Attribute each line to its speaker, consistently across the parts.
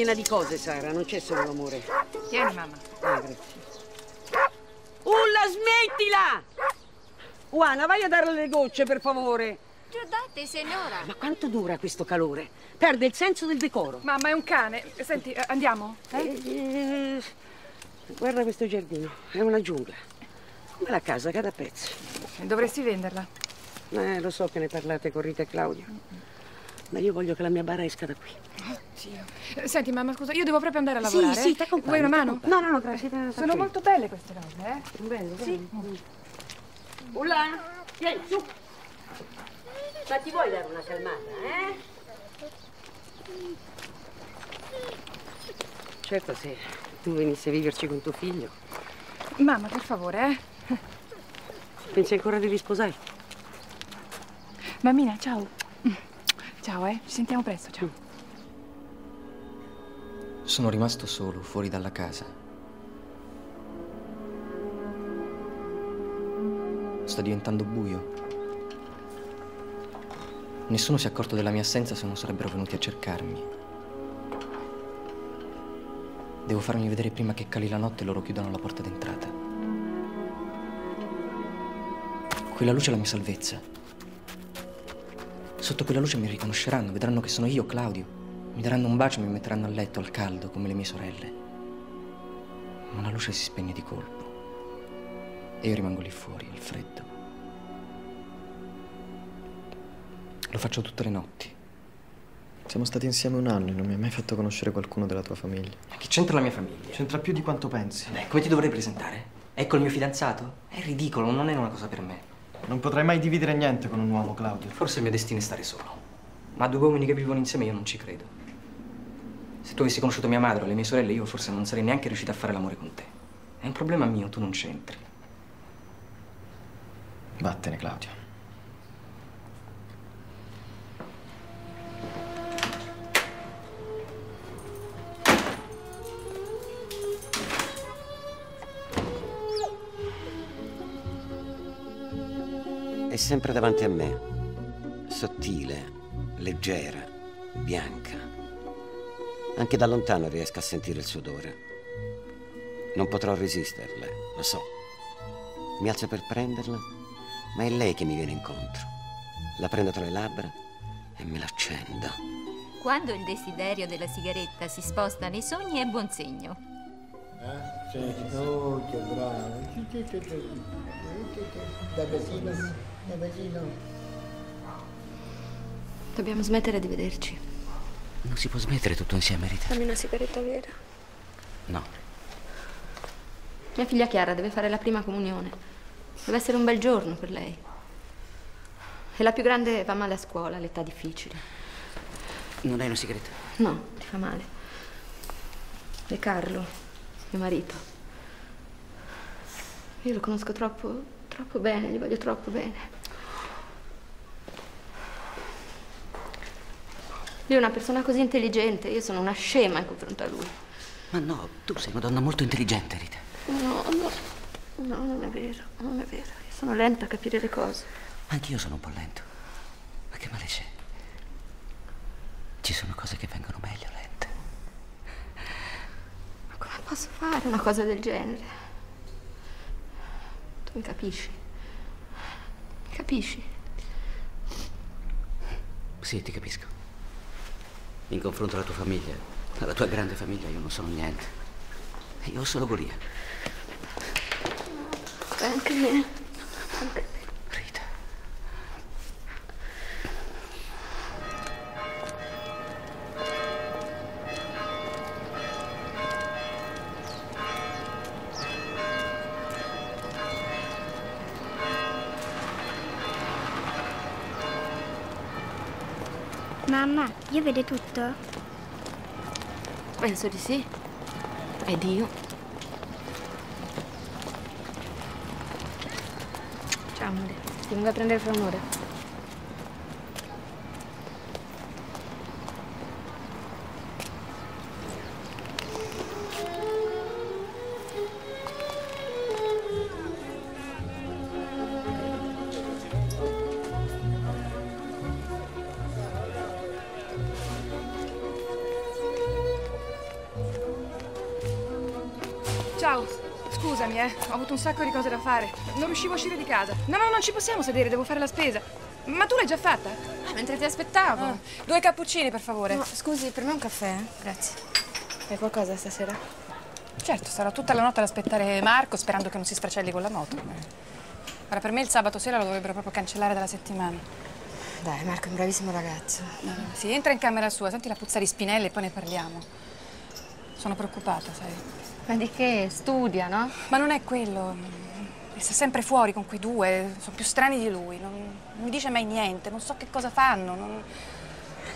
Speaker 1: piena di cose, Sara, non c'è solo l'amore.
Speaker 2: Tieni, mamma.
Speaker 1: Ah, grazie. Ulla, smettila! Juana, vai a darle le gocce, per favore.
Speaker 3: Già date, signora.
Speaker 1: Ma quanto dura questo calore? Perde il senso del decoro.
Speaker 2: Mamma, è un cane. Senti, eh, andiamo?
Speaker 1: Eh, eh, guarda questo giardino, è una giungla. Come la casa, cade a pezzi.
Speaker 2: Dovresti venderla.
Speaker 1: Eh, lo so che ne parlate con Rita e Claudio. Ma io voglio che la mia bara esca da qui.
Speaker 2: Oddio. Senti, mamma, scusa, io devo proprio andare a lavorare.
Speaker 1: Sì, sì, ti accompagno,
Speaker 2: Vuoi una mano?
Speaker 1: No, no, no, grazie.
Speaker 2: Sono molto belle queste cose, eh?
Speaker 1: Bello,
Speaker 2: Sì.
Speaker 1: Ulla, vieni su. Ma ti vuoi dare una calmata, eh? Certo, se tu venissi a viverci con tuo figlio,
Speaker 2: Mamma, per favore, eh?
Speaker 1: pensi ancora di risposare?
Speaker 2: Mammina, ciao. Ciao, eh? Ci sentiamo presto, ciao.
Speaker 4: Sono rimasto solo, fuori dalla casa. Sta diventando buio. Nessuno si è accorto della mia assenza se non sarebbero venuti a cercarmi. Devo farmi vedere prima che cali la notte e loro chiudano la porta d'entrata. Quella luce è la mia salvezza. Sotto quella luce mi riconosceranno, vedranno che sono io, Claudio. Mi daranno un bacio e mi metteranno a letto al caldo, come le mie sorelle. Ma la luce si spegne di colpo. E io rimango lì fuori, al freddo. Lo faccio tutte le notti.
Speaker 5: Siamo stati insieme un anno e non mi hai mai fatto conoscere qualcuno della tua famiglia.
Speaker 4: Ma che c'entra la mia famiglia?
Speaker 5: C'entra più di quanto pensi.
Speaker 4: Beh, come ti dovrei presentare? Ecco il mio fidanzato? È ridicolo, non è una cosa per me.
Speaker 5: Non potrai mai dividere niente con un uomo, Claudio.
Speaker 4: Forse il mio destino è stare solo. Ma due uomini che vivono insieme io non ci credo. Se tu avessi conosciuto mia madre o le mie sorelle, io forse non sarei neanche riuscita a fare l'amore con te. È un problema mio, tu non c'entri.
Speaker 5: Vattene, Claudio.
Speaker 6: Sempre davanti a me, sottile, leggera, bianca. Anche da lontano riesco a sentire il suo odore. Non potrò resisterle, lo so. Mi alzo per prenderla, ma è lei che mi viene incontro. La prendo tra le labbra e me l'accendo.
Speaker 3: Quando il desiderio della sigaretta si sposta nei sogni è buon segno.
Speaker 7: Eh? Sì, oh, che bravo. Da vicino, da vicino.
Speaker 8: Dobbiamo smettere di vederci.
Speaker 6: Non si può smettere tutto insieme, Rita.
Speaker 8: Fammi una sigaretta vera.
Speaker 6: No.
Speaker 8: Mia figlia Chiara deve fare la prima comunione. Deve essere un bel giorno per lei. E la più grande va male a scuola, all'età difficile.
Speaker 6: Non hai una sigaretta?
Speaker 8: No, ti fa male. E Carlo, mio marito. Io lo conosco troppo, troppo bene, gli voglio troppo bene. Lui è una persona così intelligente, io sono una scema in confronto a lui.
Speaker 6: Ma no, tu sei una donna molto intelligente, Rita.
Speaker 8: No, no, no, non è vero, non è vero. Io sono lenta a capire le cose.
Speaker 6: Anch'io sono un po' lento. Ma che male c'è? Ci sono cose che vengono meglio lente.
Speaker 8: Ma come posso fare una cosa del genere? Tu mi capisci? Mi capisci?
Speaker 6: Sì, ti capisco. In confronto alla tua famiglia, alla tua grande famiglia, io non sono niente. Io ho solo Golia.
Speaker 8: Anche me. Anche me.
Speaker 9: Mamma, io vedo tutto?
Speaker 8: Penso di sì. Ed io? Ciao, amore. Ti vengo a prendere fra un'ora.
Speaker 2: Avuto un sacco di cose da fare. Non riuscivo a uscire di casa. No, no, non ci possiamo sedere, devo fare la spesa. Ma tu l'hai già fatta?
Speaker 10: Mentre ti aspettavo.
Speaker 2: Ah, due cappuccini, per favore.
Speaker 10: No, scusi, per me un caffè?
Speaker 2: Grazie.
Speaker 10: Hai qualcosa stasera?
Speaker 2: Certo, sarò tutta la notte ad aspettare Marco, sperando che non si sfracelli con la moto. Ora, per me il sabato sera lo dovrebbero proprio cancellare dalla settimana.
Speaker 10: Dai, Marco è un bravissimo ragazzo.
Speaker 2: No, no, sì, entra in camera sua, senti la puzza di spinelli e poi ne parliamo. Sono preoccupata, sai.
Speaker 8: Ma di che? Studia, no?
Speaker 2: Ma non è quello. Sta sempre fuori con quei due, sono più strani di lui. Non, non mi dice mai niente, non so che cosa fanno. Non...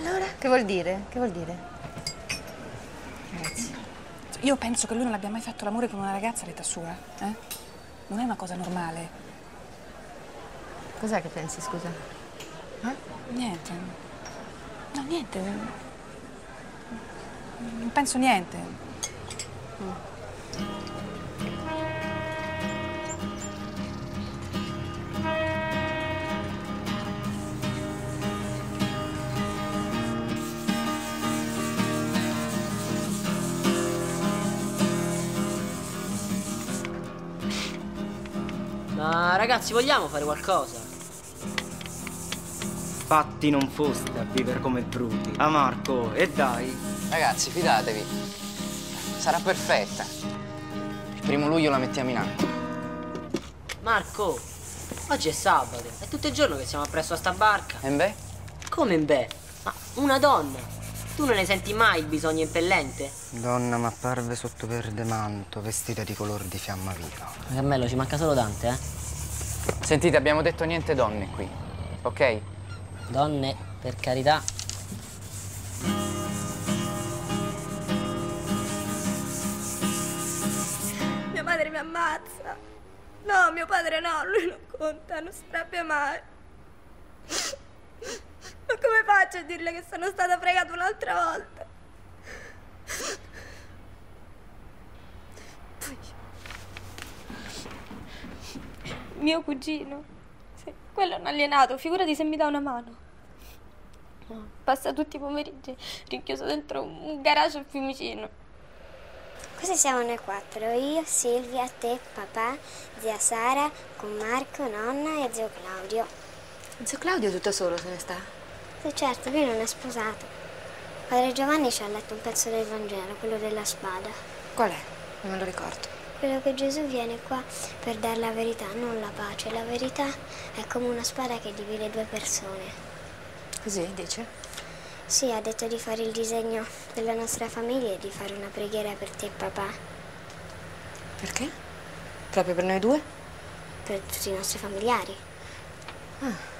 Speaker 8: Allora? Che vuol dire? Che vuol dire?
Speaker 2: Ragazzi, io penso che lui non abbia mai fatto l'amore con una ragazza all'età sua, eh? Non è una cosa normale.
Speaker 8: Cos'è che pensi, scusa?
Speaker 2: Eh? Niente. No, niente. Non penso niente.
Speaker 11: Ma ragazzi, vogliamo fare qualcosa?
Speaker 4: Fatti non foste a vivere come bruti. A Marco, e dai.
Speaker 12: Ragazzi, fidatevi. Sarà perfetta. Il primo luglio la mettiamo in atto.
Speaker 11: Marco, oggi è sabato. È tutto il giorno che siamo appresso a sta barca.
Speaker 12: E beh?
Speaker 11: Come in beh? Ma una donna. Tu non ne senti mai il bisogno impellente?
Speaker 12: Donna m'apparve sotto verde manto, vestita di color di fiamma viva.
Speaker 11: Carmelo, ci manca solo Dante, eh?
Speaker 12: Sentite, abbiamo detto niente donne qui, ok?
Speaker 11: Donne, per carità.
Speaker 13: Mia madre mi ammazza. No, mio padre no, lui non conta, non si arrabbia mai. Ma come faccio a dirle che sono stata fregata un'altra volta? Mio cugino. Sì, quello è un alienato, figurati se mi dà una mano. Passa tutti i pomeriggi rinchiuso dentro un garage a Fiumicino.
Speaker 9: Questi siamo noi quattro, io, Silvia, te, papà, zia Sara, con Marco, nonna e zio Claudio.
Speaker 8: Zio Claudio tutto solo se ne sta?
Speaker 9: Sì, certo, lui non è sposato. Padre Giovanni ci ha letto un pezzo del Vangelo, quello della spada.
Speaker 8: Qual è? Non me lo ricordo.
Speaker 9: Quello che Gesù viene qua per dare la verità, non la pace. La verità è come una spada che divide due persone.
Speaker 8: Così dice?
Speaker 9: Sì, ha detto di fare il disegno della nostra famiglia e di fare una preghiera per te, papà.
Speaker 8: Perché? Proprio per noi due?
Speaker 9: Per tutti i nostri familiari.
Speaker 8: Ah.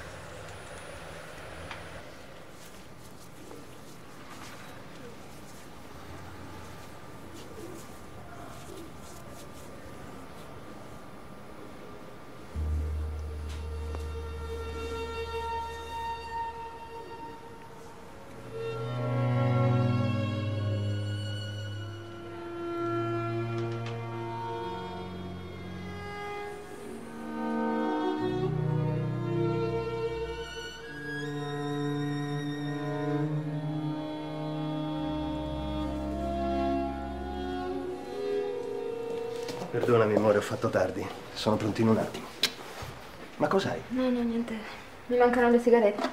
Speaker 14: Fatto tardi. Sono pronto in un attimo. Ma cos'hai?
Speaker 8: No, no, niente. Mi mancano le sigarette.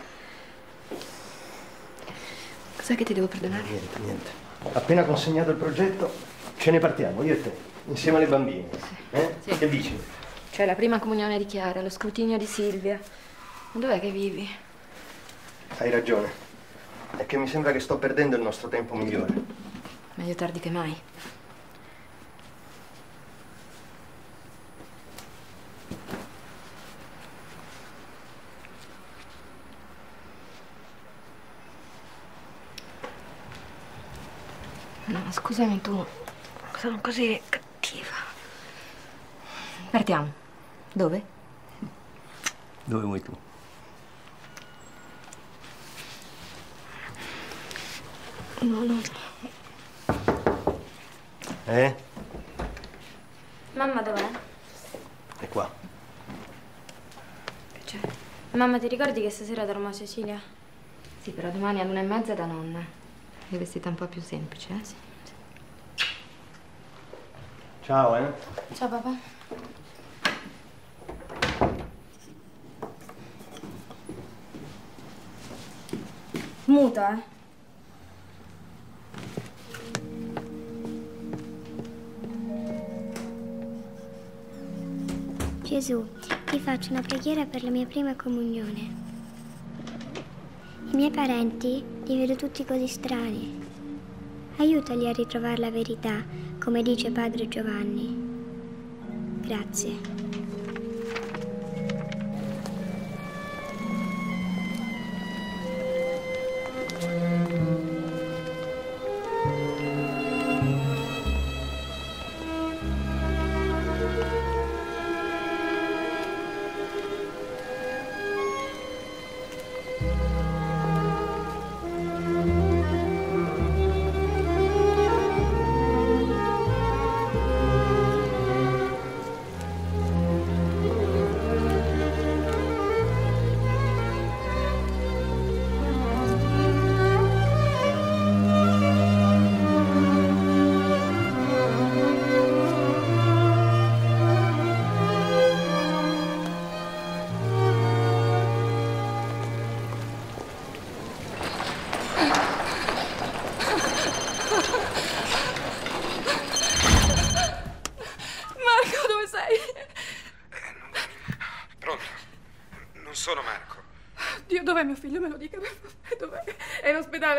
Speaker 8: Cos'è che ti devo perdonare?
Speaker 14: Niente, niente. Appena consegnato il progetto, ce ne partiamo, io e te, insieme alle bambine. Eh?
Speaker 8: Sì.
Speaker 14: Che dici?
Speaker 8: C'è la prima comunione di Chiara, lo scrutinio di Silvia. Ma dov'è che vivi?
Speaker 14: Hai ragione. È che mi sembra che sto perdendo il nostro tempo migliore.
Speaker 8: Meglio tardi che mai. No, scusami tu. Sono così cattiva. Partiamo. Dove?
Speaker 14: Dove vuoi tu?
Speaker 8: No, no.
Speaker 14: Eh?
Speaker 13: Mamma dov'è?
Speaker 14: È qua.
Speaker 8: Che c'è?
Speaker 13: Mamma, ti ricordi che stasera dormo a Cecilia?
Speaker 8: Sì, però domani all'una e mezza da nonna. È vestita un po' più semplice, eh? Sì.
Speaker 14: Ciao, eh.
Speaker 10: Ciao papà. Muta, eh?
Speaker 9: Gesù, ti faccio una preghiera per la mia prima comunione. I miei parenti li vedo tutti così strani. Aiutali a ritrovare la verità, come dice Padre Giovanni. Grazie.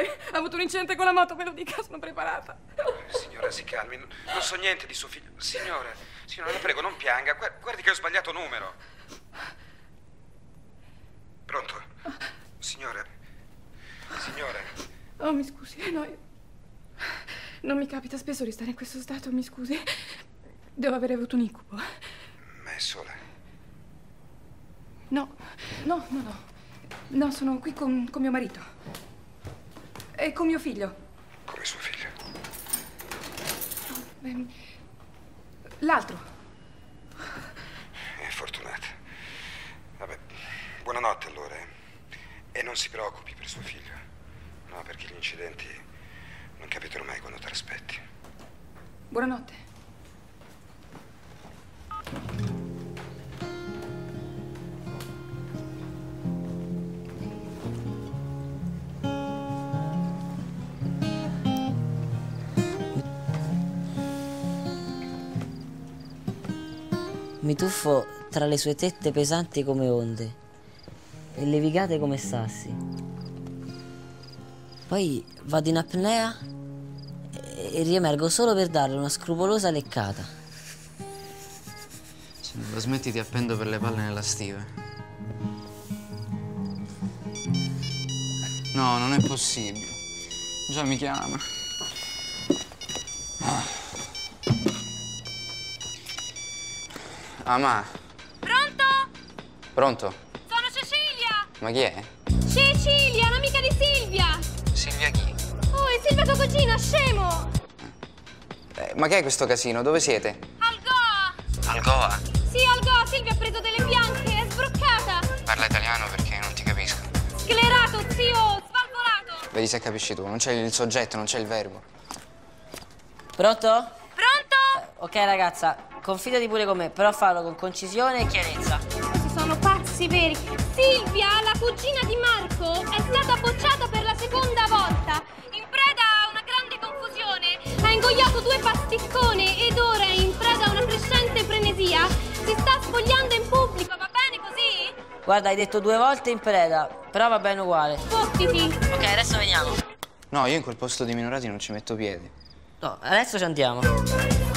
Speaker 2: Ospedale. Ha avuto un incidente con la moto, me lo dica, sono preparata.
Speaker 15: Signora, si calmi. Non non so niente di suo figlio. Signora, signora, la prego, non pianga. Guar- Guardi che ho sbagliato numero. Pronto? Signora. Signora.
Speaker 2: Oh, mi scusi, no, io- Non mi capita spesso di stare in questo stato, mi scusi. Devo aver avuto un incubo.
Speaker 15: Ma è sola.
Speaker 2: No, no, no, no. No, sono qui con, con mio marito. E con mio figlio.
Speaker 15: Come suo figlio.
Speaker 2: Ehm, L'altro.
Speaker 15: È fortunata. Vabbè, buonanotte allora. eh. E non si preoccupi per suo figlio. No, perché gli incidenti non capitano mai quando te l'aspetti.
Speaker 2: Buonanotte.
Speaker 11: Mi tuffo tra le sue tette pesanti come onde e levigate come sassi. Poi vado in apnea e riemergo solo per darle una scrupolosa leccata.
Speaker 12: Se non la smetti ti appendo per le palle nella stiva. No, non è possibile. Già mi chiama. Ah, ma.
Speaker 13: Pronto?
Speaker 12: Pronto?
Speaker 13: Sono Cecilia!
Speaker 12: Ma chi è?
Speaker 13: Cecilia, l'amica di Silvia!
Speaker 12: Silvia chi?
Speaker 13: Oh, è Silvia tua cugina, scemo!
Speaker 12: Eh, ma che è questo casino? Dove siete?
Speaker 13: Al Goa!
Speaker 12: Al Goa.
Speaker 13: Sì, al Goa, Silvia ha preso delle bianche, è sbroccata!
Speaker 12: Parla italiano perché non ti capisco.
Speaker 13: Sclerato, zio, svalvolato!
Speaker 12: Vedi se capisci tu, non c'è il soggetto, non c'è il verbo.
Speaker 11: Pronto?
Speaker 13: Pronto?
Speaker 11: Ok ragazza, confidati pure con me, però fallo con concisione e chiarezza.
Speaker 13: Ci sono pazzi veri! Silvia, la cugina di Marco, è stata bocciata per la seconda volta! In preda a una grande confusione, ha ingoiato due pasticcone ed ora, in preda a una crescente frenesia, si sta spogliando in pubblico, va bene così?
Speaker 11: Guarda, hai detto due volte in preda, però va bene uguale.
Speaker 13: Fottiti!
Speaker 11: Ok, adesso veniamo.
Speaker 12: No, io in quel posto di minorati non ci metto piede.
Speaker 11: No, adesso ci andiamo.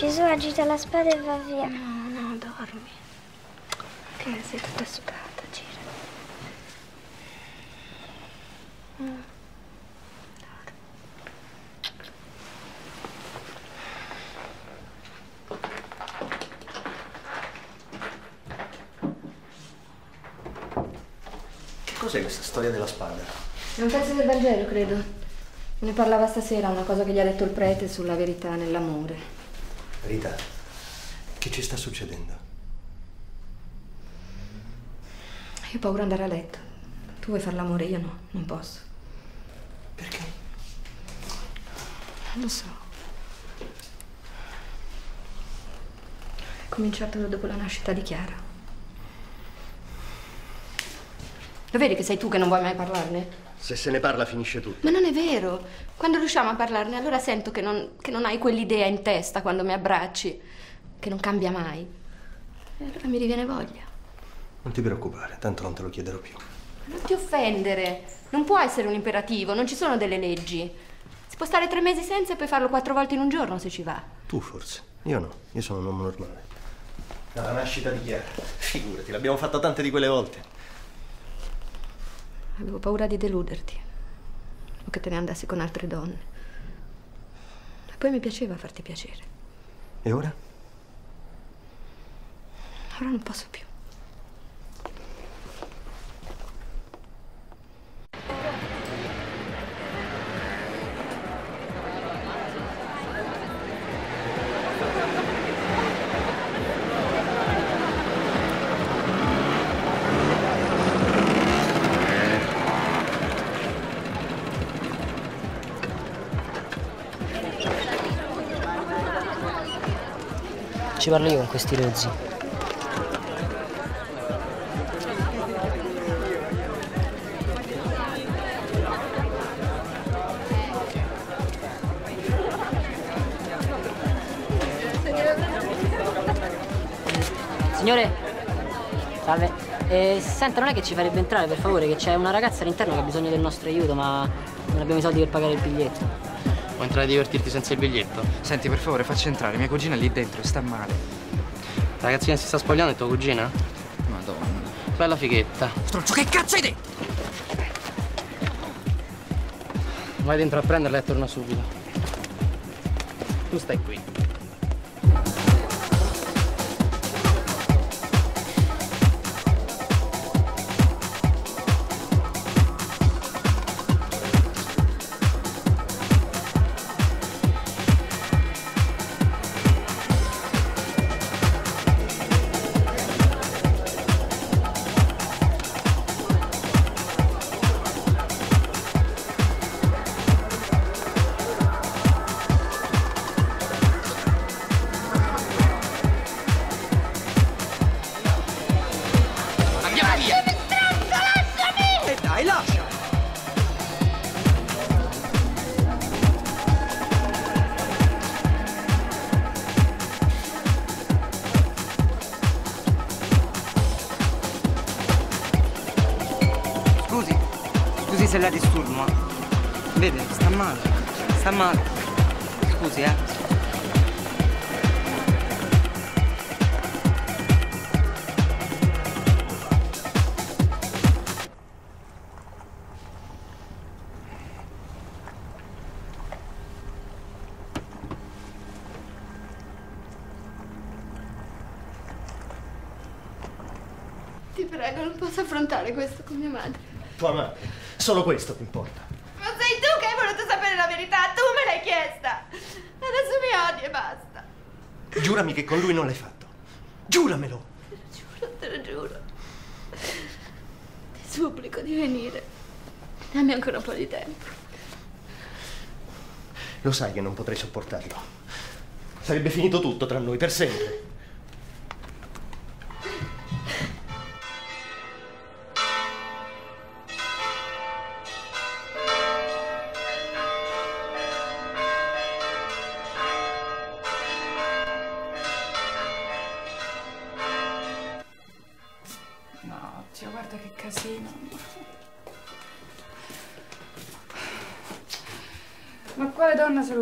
Speaker 9: Gesù agita la spada e va via.
Speaker 10: No, no, dormi. Che sei tutta sudata, gira. Che
Speaker 14: cos'è questa storia della spada?
Speaker 8: È un pezzo del Vangelo, credo. Ne parlava stasera, una cosa che gli ha detto il prete sulla verità nell'amore.
Speaker 14: Rita, che ci sta succedendo?
Speaker 8: Io ho paura di andare a letto. Tu vuoi fare l'amore, io no, non posso.
Speaker 14: Perché?
Speaker 8: Non lo so. È cominciato dopo la nascita di Chiara. Lo vedi che sei tu che non vuoi mai parlarne?
Speaker 14: Se se ne parla finisce tutto.
Speaker 8: Ma non è vero. Quando riusciamo a parlarne, allora sento che non, che non hai quell'idea in testa quando mi abbracci, che non cambia mai. E allora mi riviene voglia.
Speaker 14: Non ti preoccupare, tanto non te lo chiederò più.
Speaker 8: Non ti offendere. Non può essere un imperativo, non ci sono delle leggi. Si può stare tre mesi senza e poi farlo quattro volte in un giorno se ci va.
Speaker 14: Tu forse. Io no, io sono un uomo normale. Dalla nascita di Chiara. Figurati, l'abbiamo fatta tante di quelle volte.
Speaker 8: Avevo paura di deluderti. O che te ne andassi con altre donne. E poi mi piaceva farti piacere.
Speaker 14: E ora?
Speaker 8: Ora non posso più.
Speaker 16: Parlo io con questi rozzi. Signore, salve. Eh, senta, non è che ci farebbe entrare, per favore, che c'è una ragazza all'interno che ha bisogno del nostro aiuto, ma non abbiamo i soldi per pagare il biglietto.
Speaker 12: Vuoi entrare a divertirti senza il biglietto?
Speaker 17: Senti, per favore, faccia entrare. Mia cugina è lì dentro e sta male.
Speaker 12: La ragazzina si sta spogliando, è tua cugina?
Speaker 17: Madonna.
Speaker 12: Bella fighetta.
Speaker 17: Stronzo, che cazzo hai detto?
Speaker 12: Vai dentro a prenderla e torna subito. Tu stai qui.
Speaker 8: Ti prego, non posso affrontare questo con mia madre.
Speaker 14: Tua madre. Solo questo ti importa.
Speaker 18: Ma sei tu che hai voluto sapere la verità, tu me l'hai chiesta. Adesso mi odi e basta.
Speaker 14: Giurami che con lui non l'hai fatto. Giuramelo.
Speaker 8: Giuro, te lo giuro. Ti supplico di venire. Dammi ancora un po' di tempo.
Speaker 14: Lo sai che non potrei sopportarlo. Sarebbe finito tutto tra noi per sempre.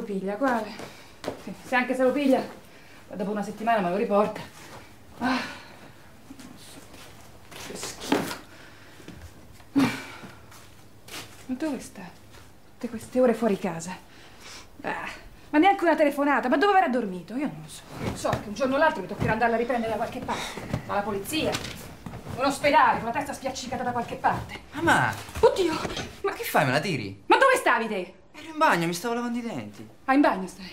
Speaker 2: Piglia? Quale? Sì, se anche se lo piglia, dopo una settimana me lo riporta. Ah. Che schifo. Ma dove sta? Tutte queste ore fuori casa. Ah, ma neanche una telefonata. Ma dove avrà dormito? Io non lo so. So che un giorno o l'altro mi toccherà andarla a riprendere da qualche parte. Dalla polizia. Un ospedale, con la testa spiaccicata da qualche parte.
Speaker 17: Mamma!
Speaker 2: Oddio!
Speaker 17: Ma che fai? Me la tiri?
Speaker 2: Ma dove stavi te?
Speaker 17: In bagno, mi stavo lavando i denti.
Speaker 2: Ah, in bagno stai.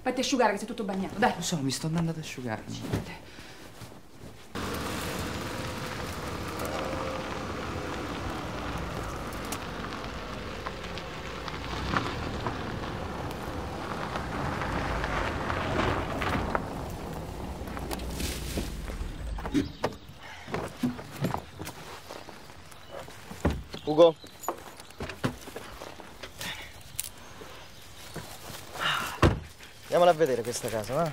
Speaker 2: Fatti asciugare che sei tutto bagnato, dai.
Speaker 17: Lo so, mi sto andando ad asciugarmi.
Speaker 5: Ugo? Andiamola a vedere questa casa, va?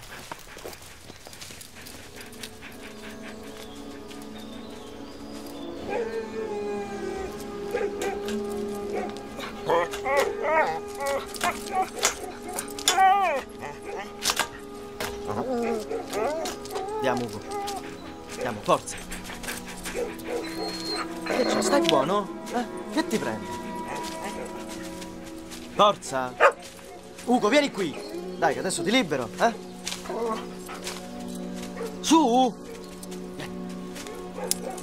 Speaker 5: Andiamo, Ugo. Andiamo, forza. Che c'è? Stai buono? Eh? Che ti prende? Forza! Ugo, vieni qui! Dai, che adesso ti libero, eh? Su!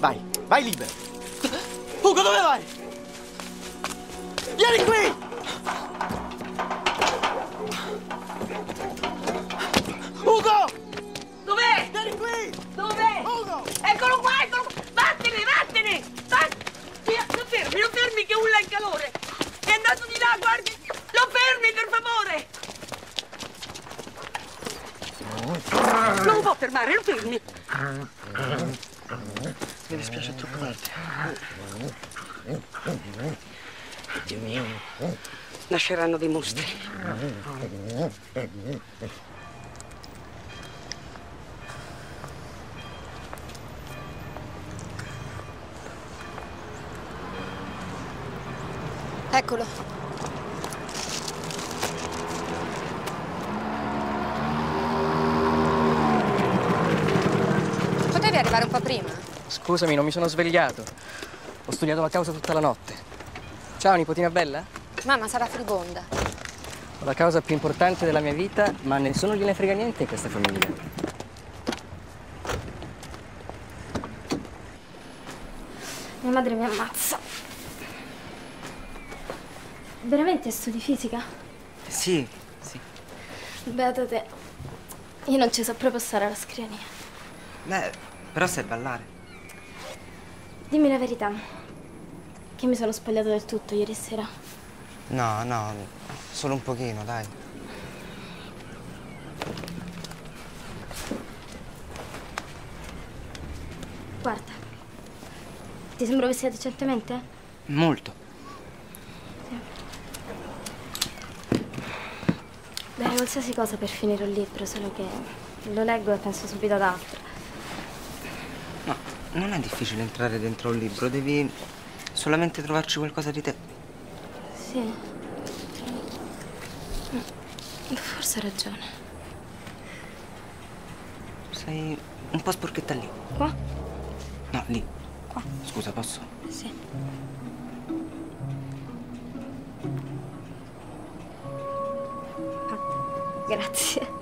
Speaker 5: Vai, vai libero!
Speaker 1: Dio mio. Nasceranno dei mostri.
Speaker 19: Eccolo. Potevi arrivare un po' prima?
Speaker 4: Scusami, non mi sono svegliato. Ho studiato la causa tutta la notte. Ciao, nipotina bella.
Speaker 19: Mamma sarà fribonda.
Speaker 4: Ho la causa più importante della mia vita, ma nessuno gliene frega niente in questa famiglia.
Speaker 10: Mia madre mi ammazza. Veramente studi fisica?
Speaker 12: Sì, sì.
Speaker 10: Beata te. Io non ci so proprio stare alla scrivania.
Speaker 12: Beh, però sai ballare.
Speaker 10: Dimmi la verità. Che mi sono spogliato del tutto ieri sera.
Speaker 12: No, no, solo un pochino, dai.
Speaker 10: Guarda. Ti sembro vestita decentemente?
Speaker 12: Molto.
Speaker 10: Beh, qualsiasi cosa per finire un libro, solo che lo leggo e penso subito ad altro.
Speaker 12: No, non è difficile entrare dentro un libro, devi solamente trovarci qualcosa di te.
Speaker 10: Sì. Mm, Forse ha ragione.
Speaker 12: Sei un po' sporchetta lì.
Speaker 10: Qua?
Speaker 12: No, lì.
Speaker 10: Qua.
Speaker 12: Scusa, posso?
Speaker 10: Sì. Ah, grazie.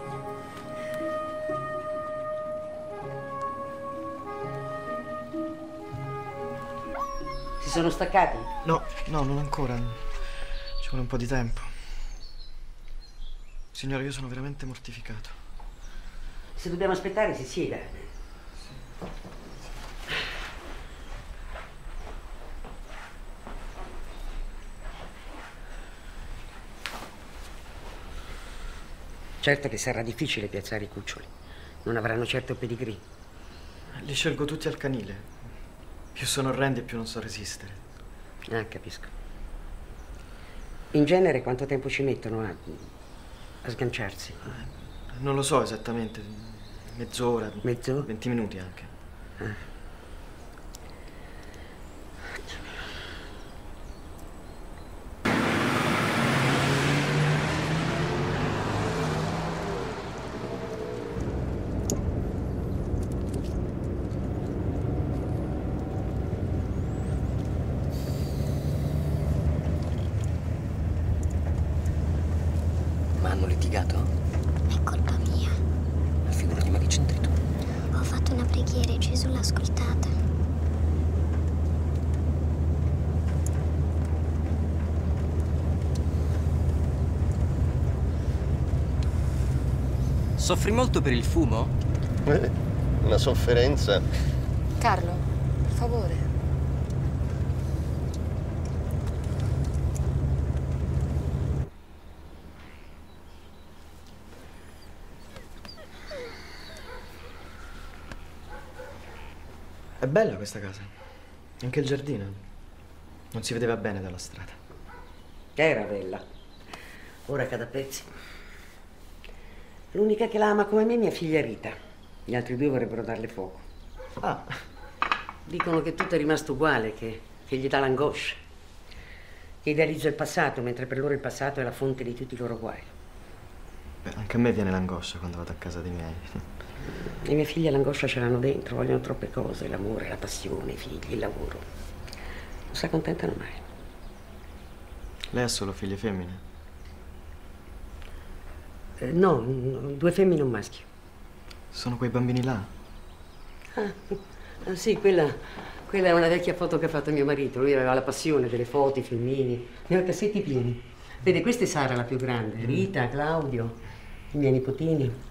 Speaker 1: Si sono staccati?
Speaker 5: No, no, non ancora. Ci vuole un po' di tempo. Signore, io sono veramente mortificato.
Speaker 1: Se dobbiamo aspettare, si sieda. Certo che sarà difficile piazzare i cuccioli. Non avranno certo pedigree.
Speaker 5: Li scelgo tutti al canile. Più sono orrendi e più non so resistere.
Speaker 1: Ah, capisco. In genere quanto tempo ci mettono a, a sganciarsi?
Speaker 5: Non lo so esattamente. Mezz'ora.
Speaker 1: Mezz'ora?
Speaker 5: Venti minuti anche.
Speaker 1: Ah.
Speaker 4: litigato?
Speaker 9: È colpa mia.
Speaker 4: Ma figurati, ma che c'entri tu?
Speaker 9: Ho fatto una preghiera e Gesù l'ha ascoltata.
Speaker 4: Soffri molto per il fumo?
Speaker 14: Eh, una sofferenza.
Speaker 8: Carlo, per favore.
Speaker 5: Bella questa casa. Anche il giardino. Non si vedeva bene dalla strada.
Speaker 1: Era bella. Ora cade a pezzi. L'unica che la ama come me è mia figlia Rita. Gli altri due vorrebbero darle fuoco.
Speaker 5: Ah.
Speaker 1: Dicono che tutto è rimasto uguale, che, che gli dà l'angoscia. Che idealizza il passato, mentre per loro il passato è la fonte di tutti i loro guai.
Speaker 5: Beh, anche a me viene l'angoscia quando vado a casa dei miei.
Speaker 1: Le mie figlie l'angoscia ce l'hanno dentro, vogliono troppe cose, l'amore, la passione, i figli, il lavoro. Non si accontentano mai.
Speaker 5: Lei ha solo figlie femmine?
Speaker 1: Eh, no, due femmine e un maschio.
Speaker 5: Sono quei bambini là?
Speaker 1: Ah, ah, sì, quella, quella è una vecchia foto che ha fatto mio marito. Lui aveva la passione delle foto, i filmini. Ne ho cassetti pieni. Vede, questa è Sara, la più grande. Rita, Claudio, i miei nipotini.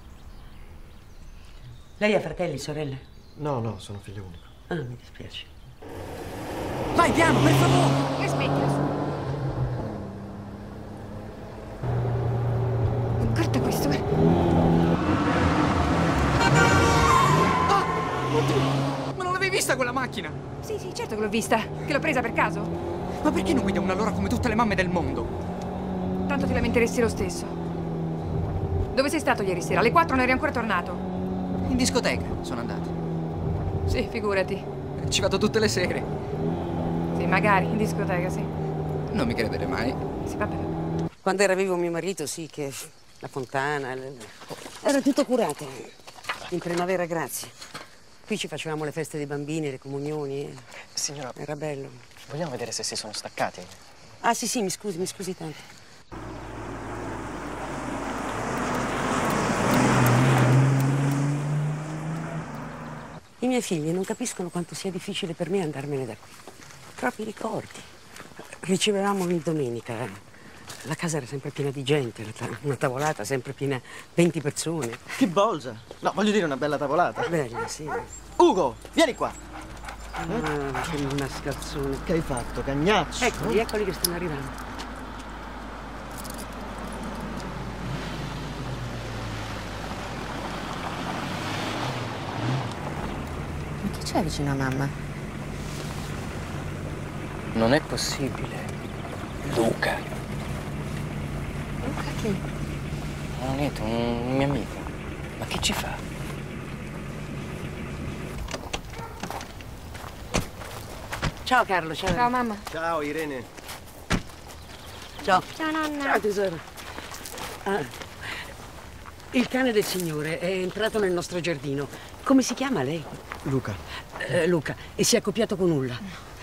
Speaker 1: Lei ha fratelli, sorelle?
Speaker 5: No, no, sono figlio unico.
Speaker 1: Ah, mi dispiace.
Speaker 17: Vai piano, per favore!
Speaker 2: E smettila su. Guarda questo. eh.
Speaker 17: Oddio! Ma non l'avevi vista quella macchina?
Speaker 2: Sì, sì, certo che l'ho vista. Che l'ho presa per caso.
Speaker 17: Ma perché non guidiamo allora come tutte le mamme del mondo?
Speaker 2: Tanto ti lamenteresti lo stesso. Dove sei stato ieri sera? Alle 4 non eri ancora tornato.
Speaker 17: In discoteca sono andato.
Speaker 2: Sì, figurati.
Speaker 17: Ci vado tutte le sere.
Speaker 2: Sì, magari, in discoteca, sì.
Speaker 17: Non mi credere mai.
Speaker 2: Sì, vabbè.
Speaker 1: Quando era vivo mio marito, sì, che la fontana... le- Era tutto curato. In primavera, grazie. Qui ci facevamo le feste dei bambini, le comunioni.
Speaker 5: Signora,
Speaker 1: Era bello.
Speaker 5: vogliamo vedere se si sono staccati?
Speaker 1: Ah, sì, sì, mi scusi, mi scusi tanto. I miei figli non capiscono quanto sia difficile per me andarmene da qui. Troppi ricordi. Ricevevamo ogni domenica. eh. La casa era sempre piena di gente, una tavolata sempre piena 20 persone.
Speaker 5: Che bolgia! No, voglio dire una bella tavolata.
Speaker 1: Bella, sì.
Speaker 5: Ugo, vieni qua.
Speaker 1: Ah, che mascalzone.
Speaker 5: Che hai fatto, cagnaccio?
Speaker 1: Eccoli, eccoli che stanno arrivando.
Speaker 8: C'è vicino a mamma?
Speaker 4: Non è possibile. Luca.
Speaker 8: Luca chi?
Speaker 4: No, niente, un, un mio amico. Ma che ci fa?
Speaker 1: Ciao Carlo, ciao.
Speaker 2: Ciao, mamma.
Speaker 14: Ciao Irene.
Speaker 1: Ciao.
Speaker 9: Ciao nonna.
Speaker 1: Ciao tesoro. Ah, il cane del signore è entrato nel nostro giardino. Come si chiama lei?
Speaker 5: Luca.
Speaker 1: Eh, Luca. E si è accoppiato con Ulla.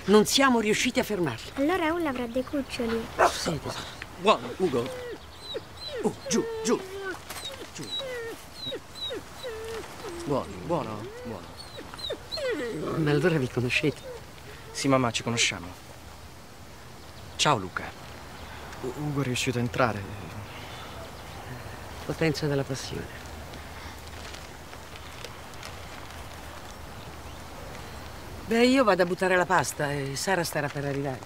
Speaker 1: Non siamo riusciti a fermarlo.
Speaker 9: Allora uno avrà dei cuccioli.
Speaker 1: Sì.
Speaker 17: Buono, Ugo. Uh, giù, giù. Giù. Buono, buono, buono.
Speaker 1: Ma allora vi conoscete?
Speaker 4: Sì, mamma, ci conosciamo. Ciao, Luca.
Speaker 5: U- Ugo è riuscito a entrare.
Speaker 1: Potenza della passione. Beh, io vado a buttare la pasta e Sara starà per arrivare.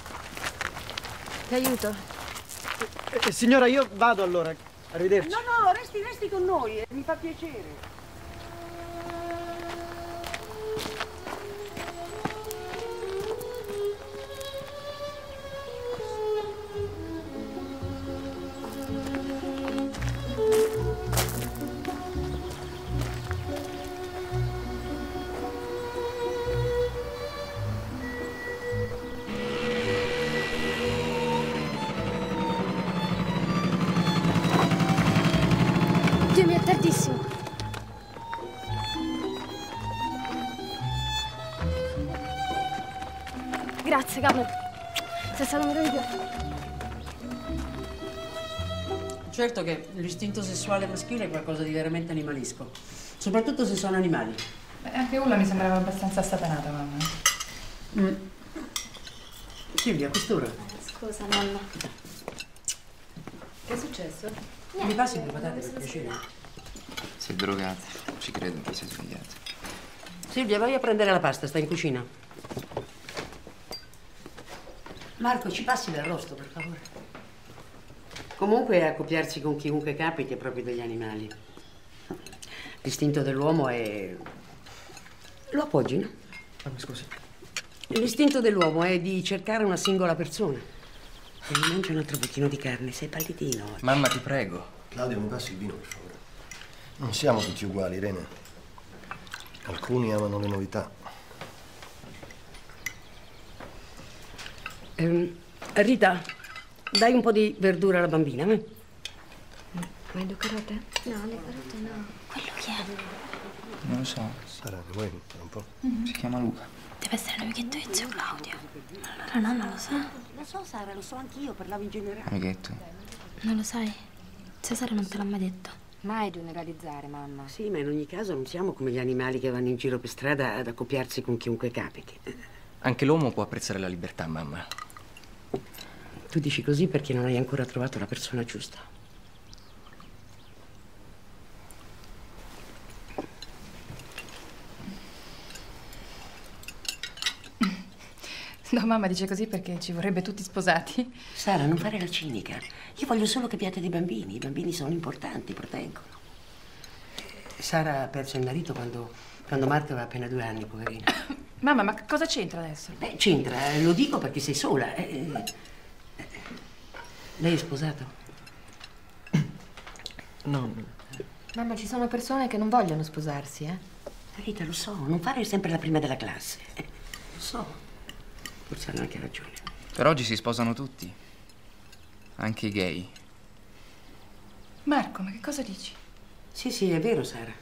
Speaker 8: Ti aiuto?
Speaker 5: Eh, signora, io vado allora. Arrivederci.
Speaker 1: No, no, resti, resti con noi, eh, mi fa piacere. Certo che l'istinto sessuale maschile è qualcosa di veramente animalesco, soprattutto se sono animali.
Speaker 2: Beh, anche Ulla mi sembrava abbastanza satanata, mamma.
Speaker 1: Mm. Silvia, a quest'ora?
Speaker 10: Scusa, nonna.
Speaker 8: Che è successo?
Speaker 1: Mi passi due patate per piacere?
Speaker 12: Si è drogata. Ci credo che si è svegliata.
Speaker 1: Silvia, vai a prendere la pasta, sta in cucina. Marco, ci passi l'arrosto, per favore. Comunque accoppiarsi con chiunque capiti è proprio degli animali. L'istinto dell'uomo è... Lo appoggi, no?
Speaker 5: Ah, mi scusi.
Speaker 1: L'istinto dell'uomo è di cercare una singola persona. E mi mangi un altro buchino di carne, sei pallidino. oggi.
Speaker 4: Mamma, ti prego.
Speaker 14: Claudio, mi passi il vino, per favore. Non siamo tutti uguali, Irene. Alcuni amano le novità.
Speaker 1: Ehm, Rita, dai un po' di verdura alla bambina, eh?
Speaker 8: Vuoi due carote?
Speaker 10: No, le carote no. Quello chi è?
Speaker 12: Non lo so.
Speaker 14: Sara, vuoi un po'?
Speaker 12: Si chiama Luca.
Speaker 10: Deve essere l'amichetto di zio Claudio. Allora nonno lo sa?
Speaker 1: Lo so, Sara, lo so anch'io, parlavo in generale.
Speaker 12: Amichetto.
Speaker 10: Non lo sai? Cesare non te l'ha mai detto.
Speaker 8: Mai generalizzare, mamma.
Speaker 1: Sì, ma in ogni caso non siamo come gli animali che vanno in giro per strada ad accoppiarsi con chiunque capiti.
Speaker 4: Anche l'uomo può apprezzare la libertà, mamma.
Speaker 1: Tu dici così perché non hai ancora trovato la persona giusta.
Speaker 2: No, mamma dice così perché ci vorrebbe tutti sposati.
Speaker 1: Sara, non fare la cinica. Io voglio solo che abbiate dei bambini. I bambini sono importanti, proteggono. Sara ha perso il marito quando, quando Marco aveva appena due anni, poverina.
Speaker 2: Mamma, ma cosa c'entra adesso?
Speaker 1: Beh, c'entra, eh, lo dico perché sei sola. eh, eh. Lei è sposato?
Speaker 5: No,
Speaker 8: Mamma, ci sono persone che non vogliono sposarsi, eh?
Speaker 1: Rita, lo so, non fare sempre la prima della classe. Eh, Lo so. Forse hanno anche ragione.
Speaker 12: Per oggi si sposano tutti. Anche i gay.
Speaker 2: Marco, ma che cosa dici?
Speaker 1: Sì, sì, è vero, Sara.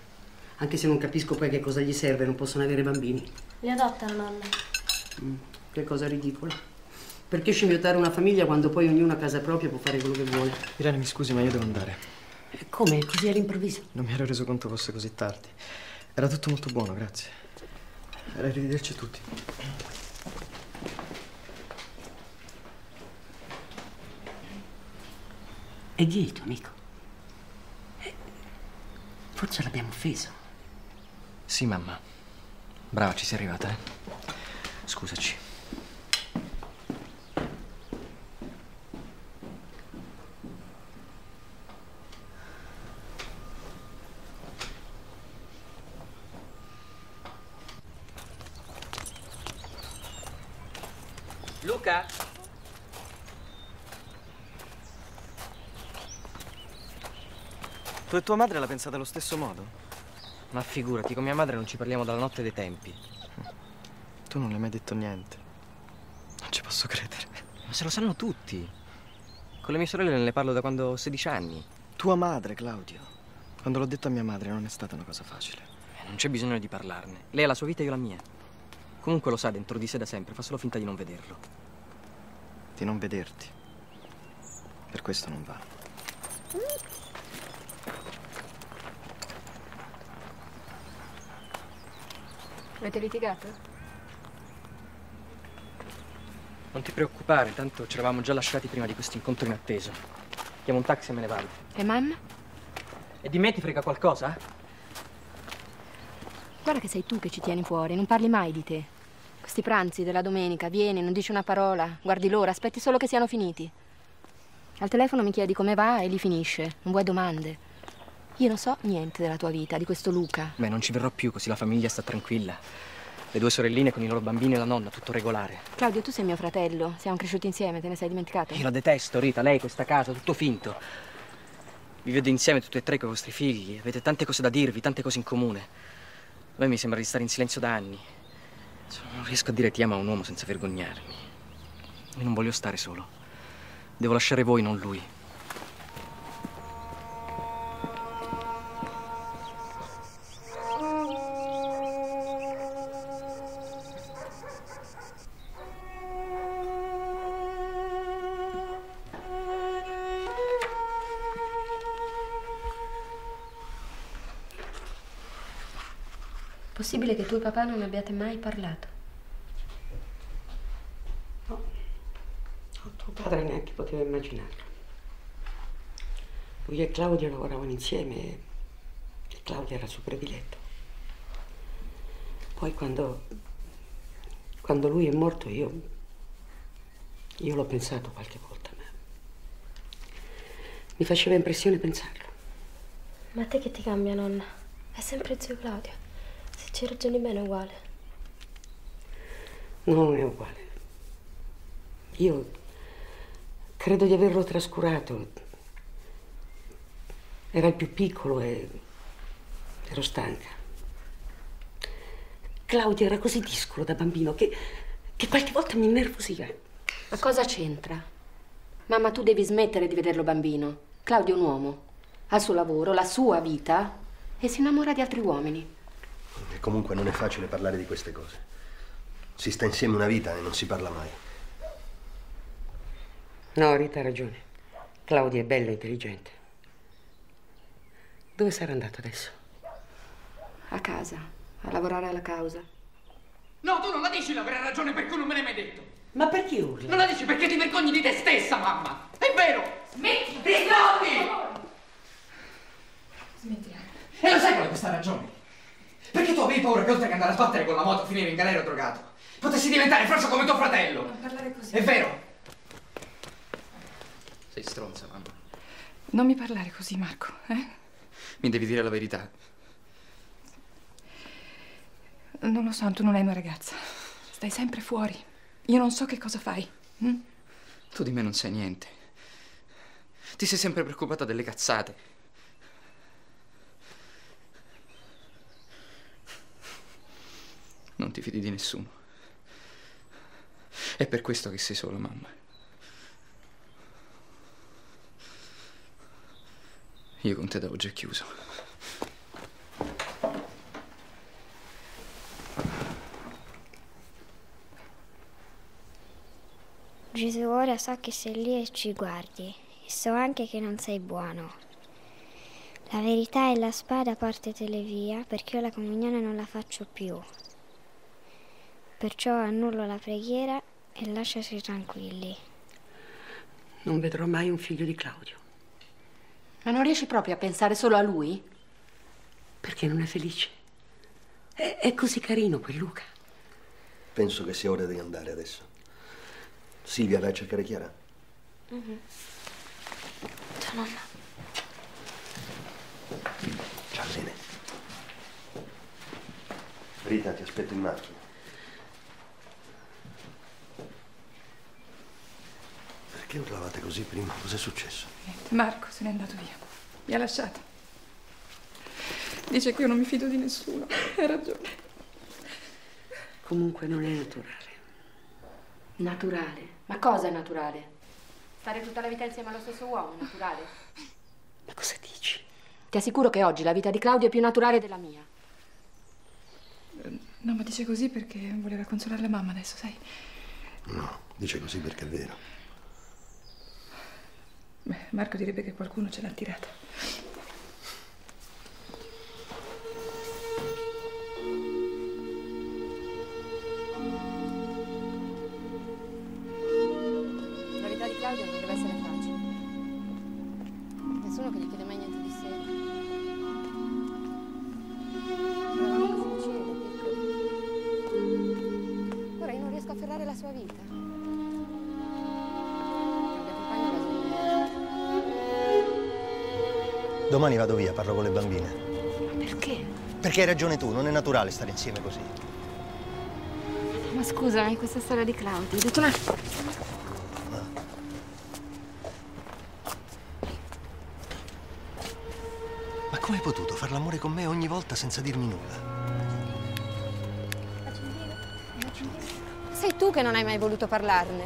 Speaker 1: Anche se non capisco poi che cosa gli serve, non possono avere bambini.
Speaker 10: Li adottano, nonna.
Speaker 1: Mm, che cosa ridicola. Perché scimmiottare una famiglia quando poi ognuno a casa propria può fare quello che vuole?
Speaker 5: Irene, mi scusi, ma io devo andare.
Speaker 1: Eh, Come? Così all'improvviso?
Speaker 5: Non mi ero reso conto fosse così tardi. Era tutto molto buono, grazie. Arrivederci a tutti.
Speaker 1: E chi è il tuo amico? Eh, Forse l'abbiamo offeso.
Speaker 4: Sì, mamma. Brava, ci sei arrivata, eh? Scusaci.
Speaker 17: Luca?
Speaker 5: Tu e tua madre la pensate allo stesso modo?
Speaker 4: Ma figurati, con mia madre non ci parliamo dalla notte dei tempi.
Speaker 5: Tu non le hai mai detto niente. Non ci posso credere.
Speaker 4: Ma se lo sanno tutti. Con le mie sorelle ne parlo da quando ho 16 anni.
Speaker 5: Tua madre, Claudio. Quando l'ho detto a mia madre non è stata una cosa facile.
Speaker 4: Eh, Non c'è bisogno di parlarne. Lei ha la sua vita e io la mia. Comunque lo sa dentro di sé da sempre, fa solo finta di non vederlo.
Speaker 5: Di non vederti. Per questo non va.
Speaker 8: Avete litigato?
Speaker 4: Non ti preoccupare, tanto ci eravamo già lasciati prima di questo incontro inatteso. Chiamo un taxi e me ne vado.
Speaker 8: E mamma?
Speaker 4: E di me ti frega qualcosa?
Speaker 8: Guarda che sei tu che ci tieni fuori, non parli mai di te. Questi pranzi della domenica, vieni, non dici una parola, guardi l'ora, aspetti solo che siano finiti. Al telefono mi chiedi come va e lì finisce, non vuoi domande. Io non so niente della tua vita, di questo Luca.
Speaker 4: Beh, non ci verrò più, così la famiglia sta tranquilla. Le due sorelline con i loro bambini e la nonna, tutto regolare.
Speaker 8: Claudio, tu sei mio fratello, siamo cresciuti insieme, te ne sei dimenticato?
Speaker 4: Io la detesto, Rita, lei, questa casa, tutto finto. Vi vedo insieme tutti e tre con i vostri figli, avete tante cose da dirvi, tante cose in comune. A me mi sembra di stare in silenzio da anni. Non riesco a dire ti amo a un uomo senza vergognarmi. Io non voglio stare solo. Devo lasciare voi, non lui.
Speaker 8: Possibile che tu e papà non abbiate mai parlato?
Speaker 1: No, tuo padre neanche poteva immaginarlo. Lui e Claudio lavoravano insieme e Claudia era il suo prediletto. Poi quando, quando lui è morto io, io l'ho pensato qualche volta, ma mi faceva impressione pensarlo.
Speaker 10: Ma a te che ti cambia, nonna? È sempre zio Claudio. Se ci ragioni bene è uguale.
Speaker 1: Non è uguale. Io credo di averlo trascurato. Era il più piccolo e ero stanca. Claudio era così discolo da bambino che, che qualche volta mi innervosiva.
Speaker 19: Ma cosa c'entra? Mamma, tu devi smettere di vederlo bambino. Claudio è un uomo. Ha il suo lavoro, la sua vita e si innamora di altri uomini.
Speaker 14: E comunque non è facile parlare di queste cose. Si sta insieme una vita e non si parla mai.
Speaker 1: No, Rita ha ragione. Claudia è bella e intelligente. Dove sarà andato adesso?
Speaker 19: A casa, a lavorare alla causa.
Speaker 4: No, tu non la dici la vera ragione per cui non me l'hai mai detto.
Speaker 1: Ma perché urli?
Speaker 4: Non la dici perché ti vergogni di te stessa, mamma. È vero. Smetti. Rispondi.
Speaker 2: Smettila.
Speaker 4: E lo sai qual è questa ragione? Perché tu avevi paura che oltre che andare a sbattere con la moto a finire in galera drogato, potessi diventare frocio come tuo fratello.
Speaker 2: Non parlare così.
Speaker 4: È vero. Sei stronza, mamma.
Speaker 2: Non mi parlare così, Marco, eh?
Speaker 4: Mi devi dire la verità.
Speaker 2: Non lo so, tu non hai una ragazza. Stai sempre fuori. Io non so che cosa fai. hm?
Speaker 4: Tu di me non sai niente. Ti sei sempre preoccupata delle cazzate. Non ti fidi di nessuno. È per questo che sei sola, mamma. Io con te da oggi è chiuso.
Speaker 9: Gesù, ora so che sei lì e ci guardi, e so anche che non sei buono. La verità e la spada portatele via, perché io la comunione non la faccio più. Perciò annullo la preghiera e lasciaci tranquilli.
Speaker 1: Non vedrò mai un figlio di Claudio.
Speaker 19: Ma non riesci proprio a pensare solo a lui?
Speaker 1: Perché non è felice. È, è così carino quel Luca.
Speaker 14: Penso che sia ora di andare adesso. Silvia, vai a cercare Chiara.
Speaker 10: Ciao, nonna.
Speaker 14: Ciao, bene. Rita, ti aspetto in macchina. Perché urlavate così prima? Cos'è successo?
Speaker 2: Niente, Marco se n'è andato via. Mi ha lasciato. Dice che io non mi fido di nessuno. Hai ragione.
Speaker 1: Comunque non è naturale.
Speaker 19: Naturale? Ma cosa è naturale? Stare tutta la vita insieme allo stesso uomo, è naturale?
Speaker 1: Ma cosa dici?
Speaker 19: Ti assicuro che oggi la vita di Claudio è più naturale della mia.
Speaker 2: No, ma dice così perché voleva consolare la mamma adesso, sai?
Speaker 14: No, dice così perché è vero.
Speaker 2: Beh, Marco direbbe che qualcuno ce l'ha tirata.
Speaker 14: Domani vado via, parlo con le bambine.
Speaker 19: Perché?
Speaker 14: Perché hai ragione tu, non è naturale stare insieme così.
Speaker 19: Ma scusami, questa storia di Claudio. Ho detto una...
Speaker 14: Ma come hai potuto fare l'amore con me ogni volta senza dirmi nulla?
Speaker 19: Sei tu che non hai mai voluto parlarne.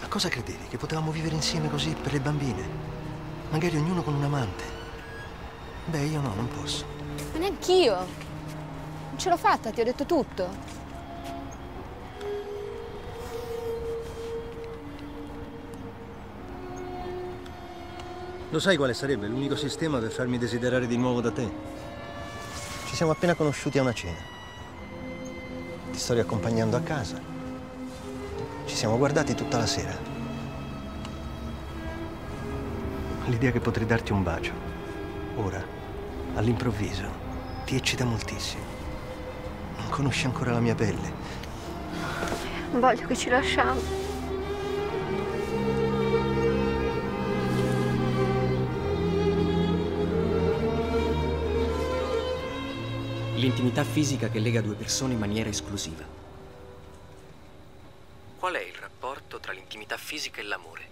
Speaker 14: Ma cosa credevi? Che potevamo vivere insieme così per le bambine? Magari ognuno con un amante. Beh, io no, non posso.
Speaker 19: Ma neanch'io. Non ce l'ho fatta, ti ho detto tutto.
Speaker 14: Lo sai quale sarebbe l'unico sistema per farmi desiderare di nuovo da te? Ci siamo appena conosciuti a una cena. Ti sto riaccompagnando a casa. Ci siamo guardati tutta la sera. L'idea che potrei darti un bacio, ora, all'improvviso, ti eccita moltissimo. Non conosci ancora la mia pelle.
Speaker 8: Voglio che ci lasciamo.
Speaker 17: L'intimità fisica che lega due persone in maniera esclusiva. Qual è il rapporto tra l'intimità fisica e l'amore?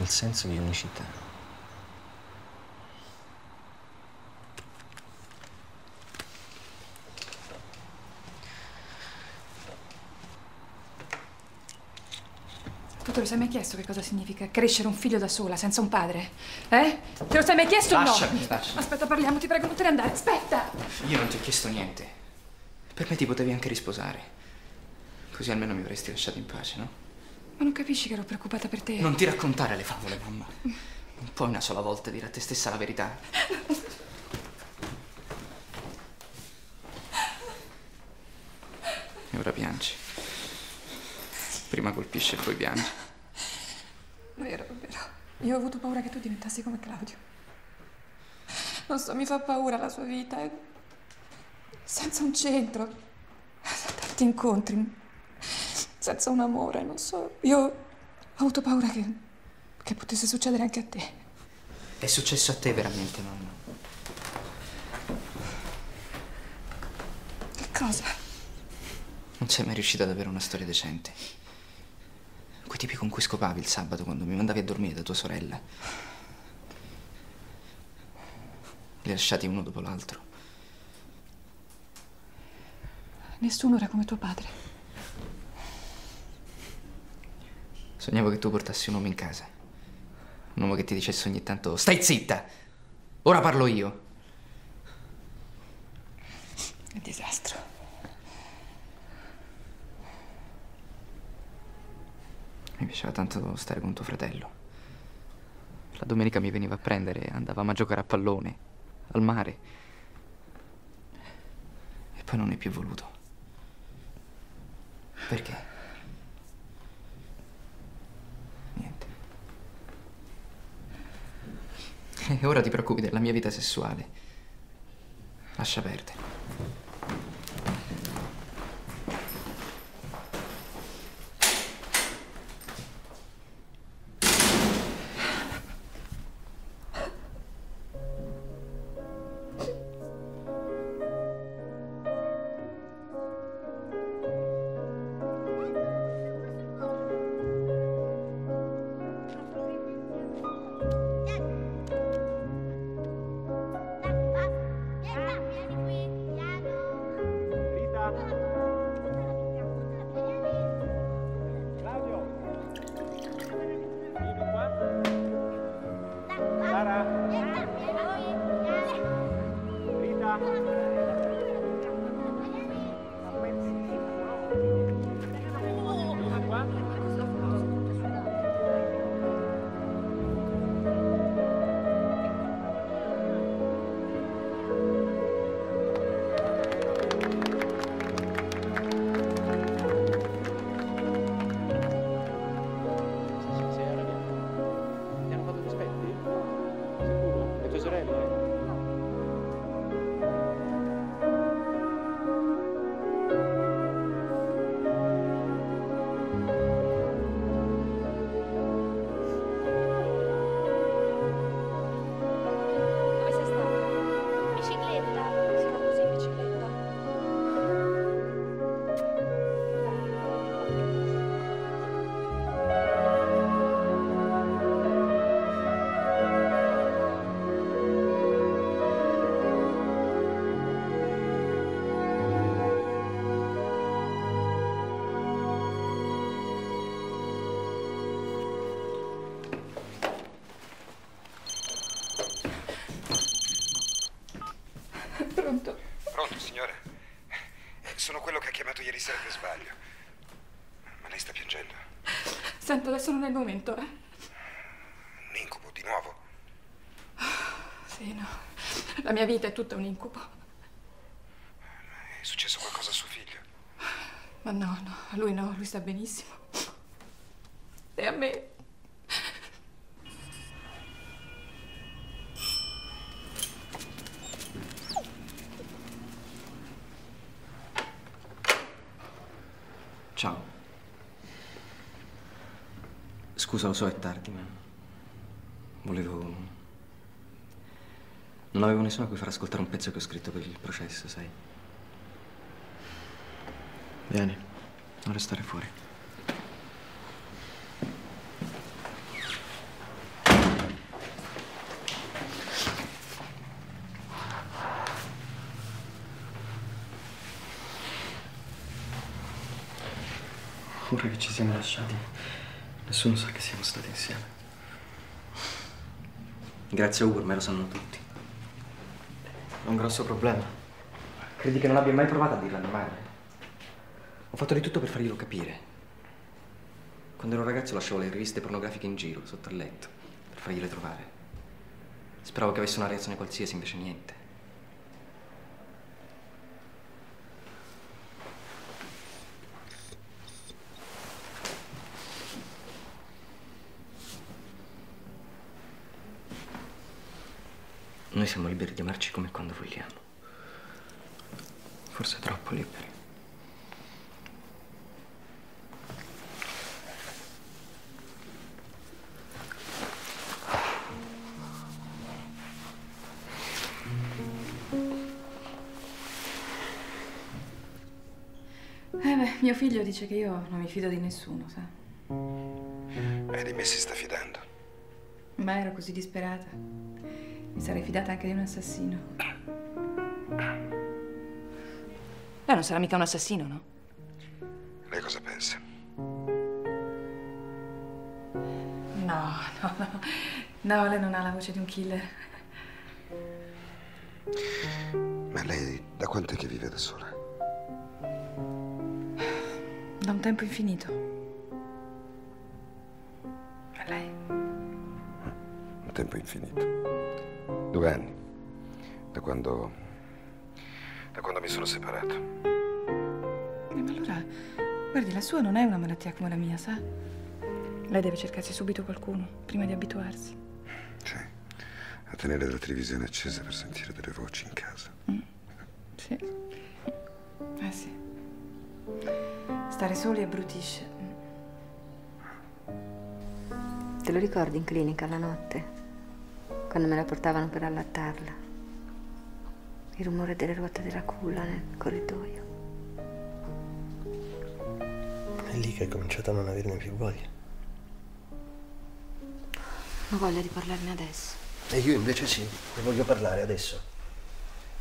Speaker 17: Il senso di unicità.
Speaker 2: Tu te lo sei mai chiesto che cosa significa crescere un figlio da sola, senza un padre? Eh? Te lo sei mai chiesto o no?
Speaker 17: Lasciami, lasciami.
Speaker 2: Aspetta, parliamo, ti prego, non te ne andare. Aspetta!
Speaker 17: Io non ti ho chiesto niente. Per me ti potevi anche risposare. Così almeno mi avresti lasciato in pace, no?
Speaker 2: Ma non capisci che ero preoccupata per te?
Speaker 17: Non ti raccontare le favole, mamma. Non puoi una sola volta dire a te stessa la verità. E ora piangi. Prima colpisce e poi piangi.
Speaker 2: Vero, vero. Io ho avuto paura che tu diventassi come Claudio. Non so, mi fa paura la sua vita. è Senza un centro, tanti incontri, senza un amore, non so. Io ho avuto paura che, che potesse succedere anche a te.
Speaker 17: È successo a te veramente, mamma.
Speaker 2: Che cosa?
Speaker 17: Non sei mai riuscita ad avere una storia decente. Quei tipi con cui scopavi il sabato quando mi mandavi a dormire da tua sorella. Li lasciati uno dopo l'altro.
Speaker 2: Nessuno era come tuo padre.
Speaker 17: Sognavo che tu portassi un uomo in casa. Un uomo che ti dicesse ogni tanto: Stai zitta! Ora parlo io.
Speaker 2: Che disastro.
Speaker 17: Mi piaceva tanto stare con tuo fratello. La domenica mi veniva a prendere andavamo a giocare a pallone, al mare. E poi non hai più voluto. Perché? Niente. E ora ti preoccupi della mia vita sessuale. Lascia perdere.
Speaker 2: Non è il momento, eh?
Speaker 15: Un incubo, di nuovo?
Speaker 2: Sì, no. La mia vita è tutta un incubo.
Speaker 15: È successo qualcosa a suo figlio?
Speaker 2: Ma no, no, lui no, lui sta benissimo. E a me?
Speaker 4: Ciao. Scusa, lo so, è tardi, ma volevo... Non avevo nessuno a cui far ascoltare un pezzo che ho scritto per il processo, sai?
Speaker 5: Vieni.
Speaker 4: Non restare fuori. Ora che ci siamo lasciati, nessuno sa che siamo stati insieme. Grazie a Ugo, ormai lo sanno tutti.
Speaker 5: È un grosso problema.
Speaker 4: Credi che non abbia mai provato a dirlo a mia madre? Ho fatto di tutto per farglielo capire. Quando ero ragazzo lasciavo le riviste pornografiche in giro, sotto il letto, per fargliele trovare. Speravo che avesse una reazione qualsiasi, invece niente. Siamo liberi di amarci come quando vogliamo. Forse troppo liberi.
Speaker 2: Eh beh, mio figlio dice che io non mi fido di nessuno, sa.
Speaker 15: E di me si sta fidando.
Speaker 2: Ma ero così disperata. Mi sarei fidata anche di un assassino. Beh, non sarà mica un assassino, no?
Speaker 15: Lei cosa pensa?
Speaker 2: No, no, no. No, lei non ha la voce di un killer.
Speaker 15: Ma lei da quant'è che vive da sola?
Speaker 2: Da un tempo infinito. E lei?
Speaker 15: Un tempo infinito. Due anni. Da quando. da quando mi sono separato.
Speaker 2: Eh, ma allora, guardi, la sua non è una malattia come la mia, sa? Lei deve cercarsi subito qualcuno, prima di abituarsi.
Speaker 15: Sì. A tenere la televisione accesa per sentire delle voci in casa.
Speaker 2: Sì. Eh sì. Stare soli abbrutisce.
Speaker 8: Te lo ricordi in clinica la notte? Quando me la portavano per allattarla? Il rumore delle ruote della culla nel corridoio.
Speaker 14: È lì che hai cominciato a non averne più voglia.
Speaker 8: Ho voglia di parlarne adesso.
Speaker 14: E io invece sì, ne voglio parlare adesso.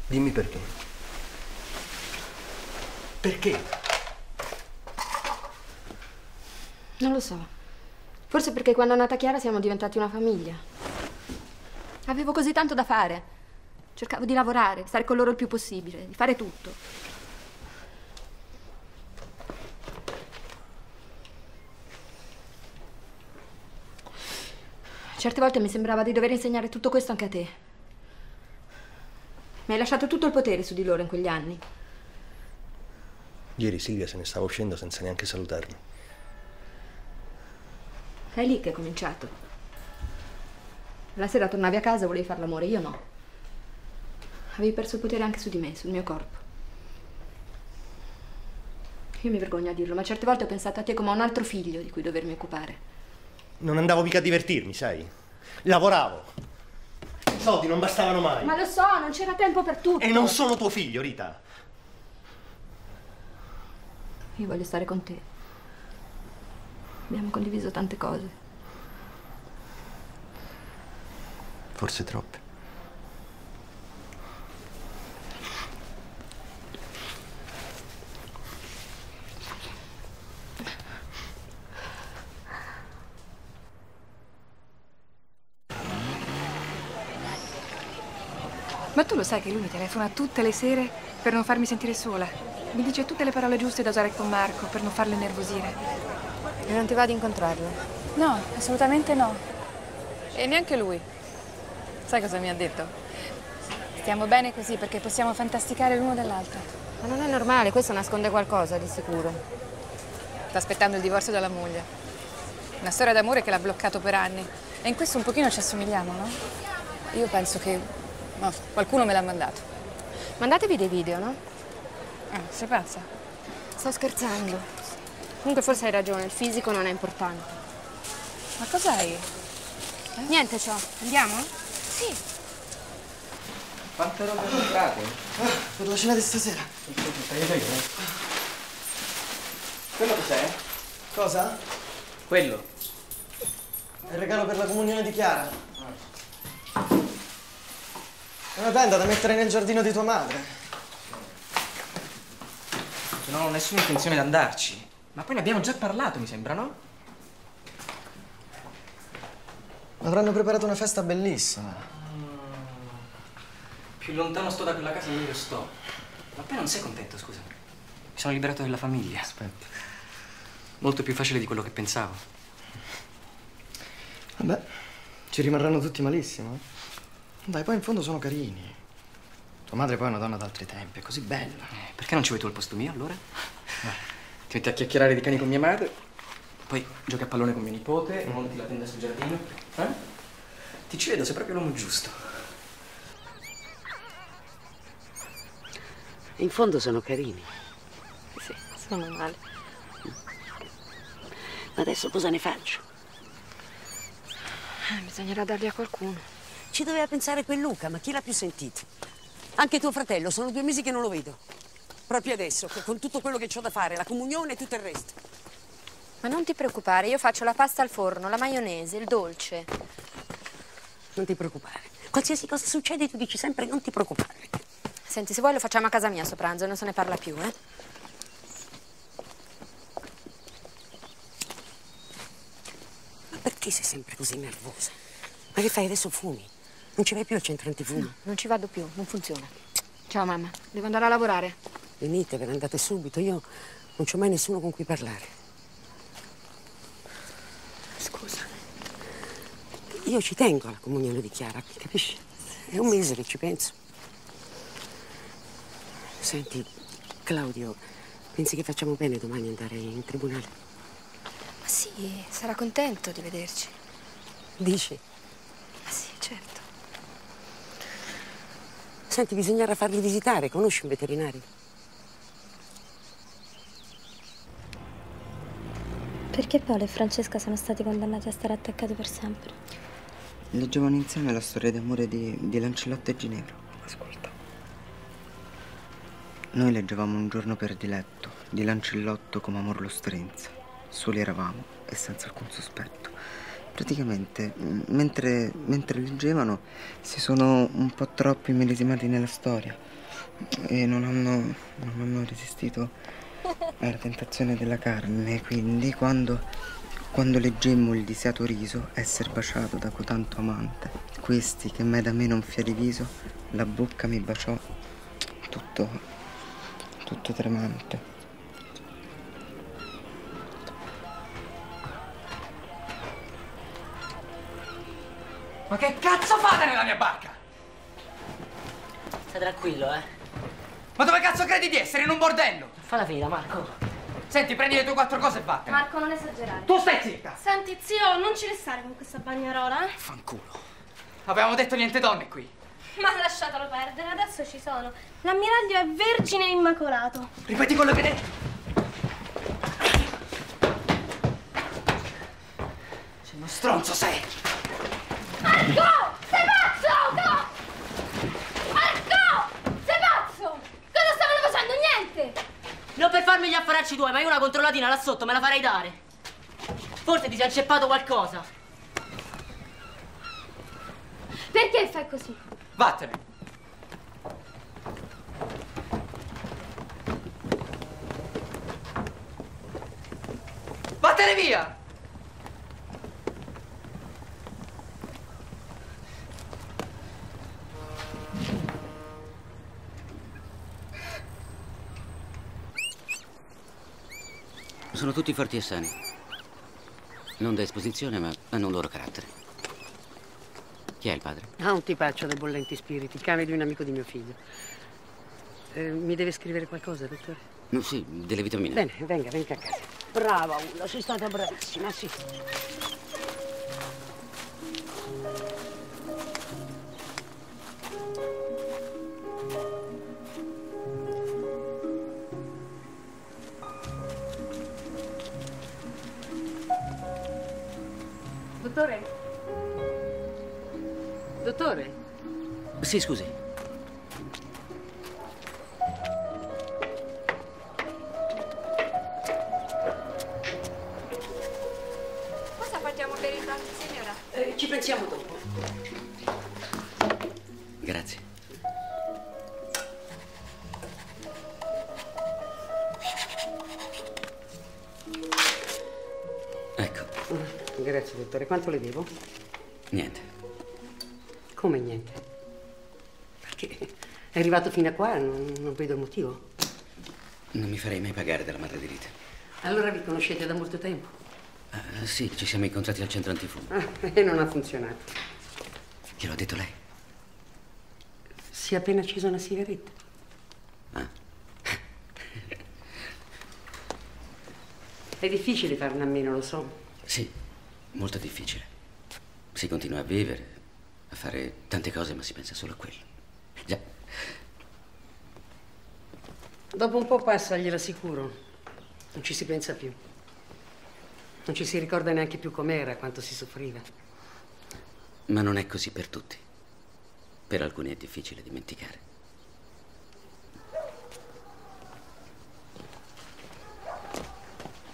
Speaker 14: Dimmi perché. Perché?
Speaker 8: Non lo so. Forse perché quando è nata Chiara siamo diventati una famiglia. Avevo così tanto da fare. Cercavo di lavorare, stare con loro il più possibile, di fare tutto. Certe volte mi sembrava di dover insegnare tutto questo anche a te. Mi hai lasciato tutto il potere su di loro in quegli anni.
Speaker 14: Ieri Silvia se ne stava uscendo senza neanche salutarmi.
Speaker 8: È lì che è cominciato. La sera tornavi a casa e volevi fare l'amore, io no. Avevi perso il potere anche su di me, sul mio corpo. Io mi vergogno a dirlo, ma certe volte ho pensato a te come a un altro figlio di cui dovermi occupare.
Speaker 14: Non andavo mica a divertirmi, sai? Lavoravo. I soldi non bastavano mai.
Speaker 8: Ma lo so, non c'era tempo per tutto.
Speaker 14: E non sono tuo figlio, Rita.
Speaker 8: Io voglio stare con te. Abbiamo condiviso tante cose.
Speaker 14: Forse troppe.
Speaker 2: Ma tu lo sai che lui mi telefona tutte le sere per non farmi sentire sola. Mi dice tutte le parole giuste da usare con Marco per non farlo innervosire.
Speaker 8: E non ti va di incontrarlo?
Speaker 2: No, assolutamente no. E neanche lui. Sai cosa mi ha detto? Stiamo bene così perché possiamo fantasticare l'uno dell'altro.
Speaker 8: Ma non è normale, questo nasconde qualcosa, di sicuro.
Speaker 2: Sta aspettando il divorzio dalla moglie. Una storia d'amore che l'ha bloccato per anni. E in questo un pochino ci assomigliamo, no? Io penso che... No, qualcuno me l'ha mandato.
Speaker 8: Mandatevi dei video, no?
Speaker 2: Ah, sei pazza?
Speaker 8: Sto scherzando. Comunque forse hai ragione, il fisico non è importante.
Speaker 2: Ma cos'hai?
Speaker 8: Niente ciò, andiamo? Sì.
Speaker 4: Quante robe comprate?
Speaker 5: Ah, per la cena di stasera.
Speaker 4: Quello cos'è?
Speaker 5: Cosa?
Speaker 4: Quello.
Speaker 5: È il regalo per la comunione di Chiara. È una tenda da mettere nel giardino di tua madre.
Speaker 4: Non ho nessuna intenzione di andarci. Ma poi ne abbiamo già parlato, mi sembra, no?
Speaker 5: Avranno preparato una festa bellissima.
Speaker 4: Più lontano sto da quella casa, meglio sto. Ma poi non sei contento, scusa. Mi sono liberato della famiglia.
Speaker 5: Aspetta.
Speaker 4: Molto più facile di quello che pensavo.
Speaker 5: Vabbè, ci rimarranno tutti malissimo. eh. Dai, poi in fondo sono carini. Tua madre poi è una donna d'altri tempi, è così bella.
Speaker 4: Eh, Perché non ci vuoi tu al posto mio, allora? Ti metti a chiacchierare di cani con mia madre, poi giochi a pallone con mio nipote, monti la tenda sul giardino. Eh? Ti ci vedo, sei proprio l'uomo giusto.
Speaker 1: In fondo sono carini.
Speaker 8: Sì, sono male.
Speaker 1: Ma adesso cosa ne faccio?
Speaker 8: Eh, bisognerà darli a qualcuno.
Speaker 1: Ci doveva pensare quel Luca, ma chi l'ha più sentito? Anche tuo fratello, sono due mesi che non lo vedo. Proprio adesso, con tutto quello che ho da fare, la comunione e tutto il resto.
Speaker 8: Ma non ti preoccupare, io faccio la pasta al forno, la maionese, il dolce.
Speaker 1: Non ti preoccupare. Qualsiasi cosa succede, tu dici sempre non ti preoccupare.
Speaker 8: Senti, se vuoi lo facciamo a casa mia sto pranzo e non se ne parla più, eh?
Speaker 1: Ma perché sei sempre così nervosa? Ma che fai adesso fumi? Non ci vai più al centro antifumi?
Speaker 8: No, non ci vado più, non funziona. Ciao mamma, devo andare a lavorare.
Speaker 1: Venite, ve ne andate subito. Io non c'ho mai nessuno con cui parlare. Scusa. Io ci tengo alla comunione di Chiara, capisci? È un mese che ci penso. Senti, Claudio, pensi che facciamo bene domani andare in tribunale?
Speaker 8: Ma sì, sarà contento di vederci.
Speaker 1: Dici?
Speaker 8: Ma sì, certo.
Speaker 1: Senti, bisognerà farli visitare. Conosci un veterinario?
Speaker 9: Perché Paolo e Francesca sono stati condannati a stare attaccati per sempre?
Speaker 12: Leggevano insieme la storia d'amore di, di Lancellotto e Ginevra.
Speaker 4: Ascolta.
Speaker 12: Noi leggevamo un giorno per diletto di Lancellotto come amor lo strinse. Soli eravamo e senza alcun sospetto. Praticamente, m- mentre, mentre leggevano, si sono un po' troppo immedesimati nella storia e non hanno, non hanno resistito alla tentazione della carne. Quindi, quando, quando leggemmo il disiato riso esser baciato da cotanto amante, questi che mai da me non fia diviso, la bocca mi baciò tutto, tutto tremante.
Speaker 17: Ma che cazzo fate nella mia barca?
Speaker 11: Stai tranquillo, eh.
Speaker 17: Ma dove cazzo credi di essere? In un bordello?
Speaker 11: Fa la fila, Marco.
Speaker 17: Senti, prendi le tue quattro cose e vattene.
Speaker 13: Marco, non esagerare.
Speaker 17: Tu stai zitta!
Speaker 13: Senti, zio, non ci restare con questa bagnarola, eh?
Speaker 17: Fanculo. Avevamo detto niente donne qui.
Speaker 13: Ma lasciatelo perdere, adesso ci sono. L'ammiraglio è vergine e immacolato.
Speaker 17: Ripeti quello che hai detto. Sei uno stronzo, sei.
Speaker 13: Marco! Sei pazzo! No! Marco! Sei pazzo! Cosa stavano facendo? Niente!
Speaker 11: Non per farmi gli affaracci tuoi, ma io una controllatina là sotto me la farei dare. Forse ti sei inceppato qualcosa.
Speaker 13: Perché fai così?
Speaker 17: Vattene. Vattene via!
Speaker 6: Sono tutti forti e sani. Non da esposizione, ma hanno un loro carattere. Chi è il padre?
Speaker 1: Ah, un tipaccio dei bollenti spiriti, cane di un amico di mio figlio. Eh, mi deve scrivere qualcosa, dottore?
Speaker 6: No, sì, delle vitamine.
Speaker 1: Bene, venga, venga a casa. Brava, Ulla, sei stata bravissima, sì. Dottore? Dottore?
Speaker 6: Sì, scusi.
Speaker 1: Dottore. Quanto le devo?
Speaker 6: niente.
Speaker 1: Come niente? Perché è arrivato fino a qua, non, non vedo il motivo.
Speaker 6: Non mi farei mai pagare della madre di Rita.
Speaker 1: Allora vi conoscete da molto tempo?
Speaker 6: Ah, sì, ci siamo incontrati al centro antifumo.
Speaker 1: Ah, e non ha funzionato.
Speaker 6: Gliel'ho detto lei.
Speaker 1: Si è appena accesa una sigaretta.
Speaker 6: Ah.
Speaker 1: È difficile farne a meno, lo so.
Speaker 6: Sì, molto difficile. Si continua a vivere, a fare tante cose, ma si pensa solo a quello. Già,
Speaker 1: Dopo un po' passa, glielo assicuro. Non ci si pensa più. Non ci si ricorda neanche più com'era, quanto si soffriva.
Speaker 6: ma non è così per tutti. Per alcuni è difficile dimenticare.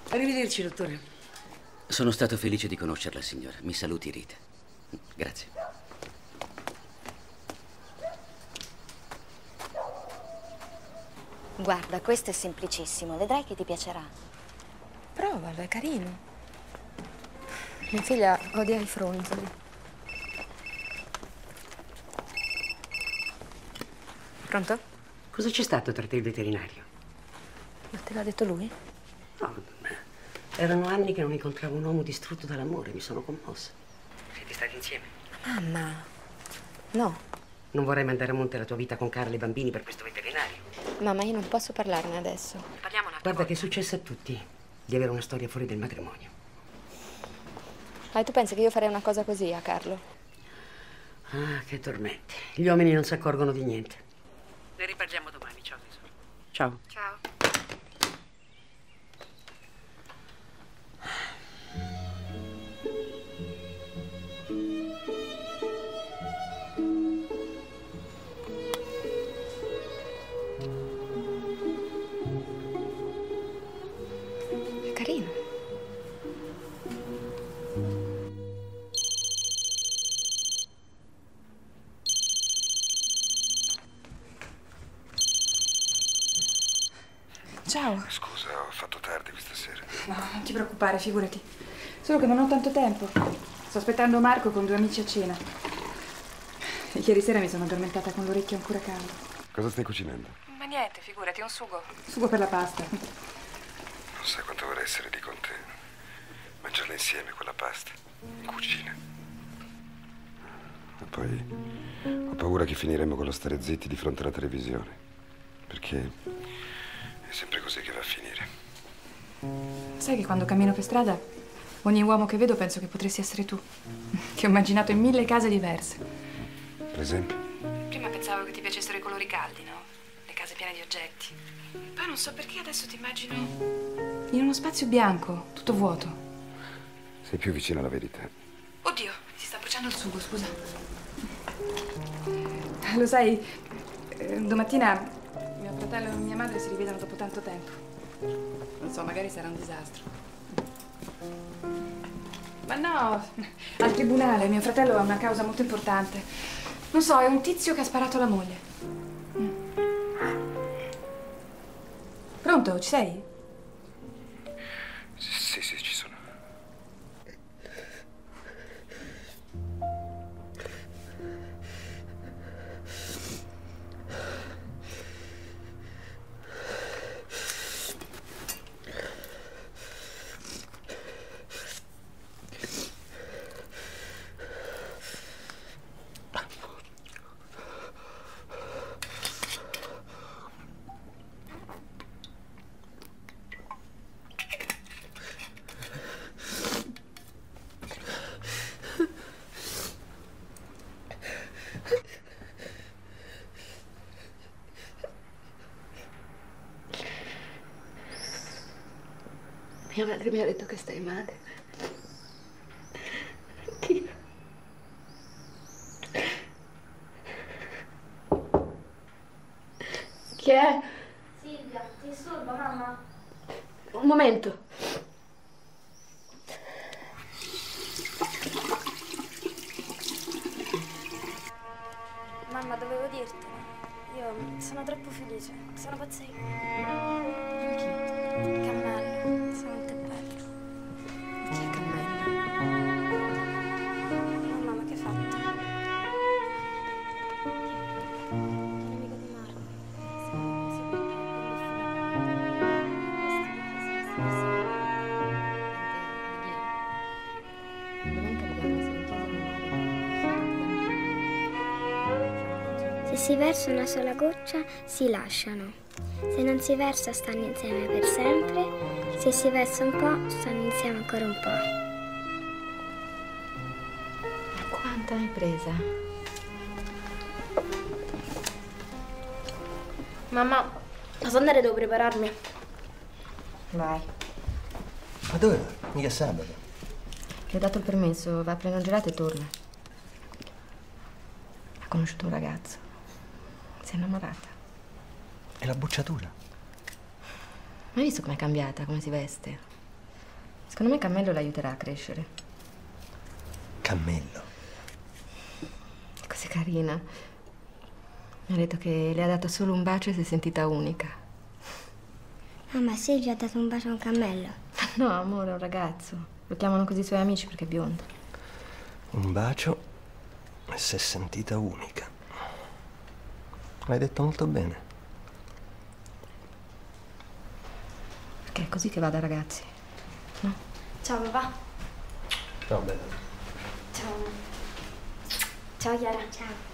Speaker 1: Arrivederci, dottore.
Speaker 6: Sono stato felice di conoscerla, signora. Mi saluti, Rita. Grazie.
Speaker 20: Guarda, questo è semplicissimo, vedrai che ti piacerà.
Speaker 2: Provalo, è carino. Mia figlia odia i fronzoli. Pronto?
Speaker 1: Cosa c'è stato tra te e il veterinario?
Speaker 2: Ma te l'ha detto lui?
Speaker 1: No, erano anni che non incontravo un uomo distrutto dall'amore, mi sono commossa. Siete stati insieme?
Speaker 2: Mamma. No.
Speaker 1: Non vorrei mandare a monte la tua vita con Carla e i bambini per questo veterinario.
Speaker 2: Mamma, io non posso parlarne adesso.
Speaker 1: Parliamo una Guarda che è successo a tutti di avere una storia fuori del matrimonio.
Speaker 2: Ah, tu pensi che io farei una cosa così a Carlo?
Speaker 1: Ah, che tormenti. Gli uomini non si accorgono di niente. Ne riparliamo domani, ciao tesoro. Ciao.
Speaker 2: Ciao. Ciao.
Speaker 15: Scusa, ho fatto tardi questa sera.
Speaker 2: No, non ti preoccupare, figurati. Solo che non ho tanto tempo. Sto aspettando Marco con due amici a cena. Ieri sera mi sono addormentata con l'orecchio ancora caldo.
Speaker 15: Cosa stai cucinando?
Speaker 2: Ma niente, figurati, un sugo. Sugo per la pasta.
Speaker 15: Non sai quanto vorrei essere lì con te. Mangiarla insieme, quella pasta. In cucina. E poi ho paura che finiremo con lo stare zitti di fronte alla televisione. Perché è sempre così che va a finire.
Speaker 2: Sai che quando cammino per strada, ogni uomo che vedo penso che potresti essere tu. Ti ho immaginato in mille case diverse.
Speaker 15: Per esempio?
Speaker 2: Prima pensavo che ti piacessero i colori caldi, no? Le case piene di oggetti. Poi non so perché adesso ti immagino in uno spazio bianco, tutto vuoto.
Speaker 15: Sei più vicino alla verità.
Speaker 2: Oddio, si sta bruciando il sugo, scusa. Lo sai, eh, domattina fratello e mia madre si rivedono dopo tanto tempo. Non so, magari sarà un disastro. Ma no, al tribunale mio fratello ha una causa molto importante. Non so, è un tizio che ha sparato alla moglie. Mm. Pronto, ci sei? mi ha detto che stai male. Anch'io.
Speaker 8: Chi è?
Speaker 2: Silvia, ti disturbo, mamma?
Speaker 9: Un momento. Versa una sola goccia, si lasciano. Se non si versa, stanno insieme per sempre. Se si versa un po', stanno insieme ancora un po'.
Speaker 8: Quanta hai presa?
Speaker 2: Mamma, posso andare devo prepararmi?
Speaker 8: Vai.
Speaker 14: Ma dove va? Mica sabato.
Speaker 8: Ti ho dato il permesso, va a prendere un gelato e torna. Ha conosciuto un ragazzo. È innamorata.
Speaker 14: E la bocciatura?
Speaker 8: Ma hai visto com'è cambiata, come si veste? Secondo me Cammello l'aiuterà a crescere.
Speaker 14: Cammello.
Speaker 8: È così carina. Mi ha detto che le ha dato solo un bacio e si è sentita unica.
Speaker 9: Mamma, Silvia ha dato un bacio a un cammello.
Speaker 8: No, amore, è un ragazzo. Lo chiamano così i suoi amici perché è biondo.
Speaker 14: Un bacio e si è sentita unica. L'hai detto molto bene.
Speaker 8: Perché è così che va da ragazzi.
Speaker 2: Ciao papà.
Speaker 14: Ciao, bella.
Speaker 2: Ciao. Ciao Chiara. Ciao.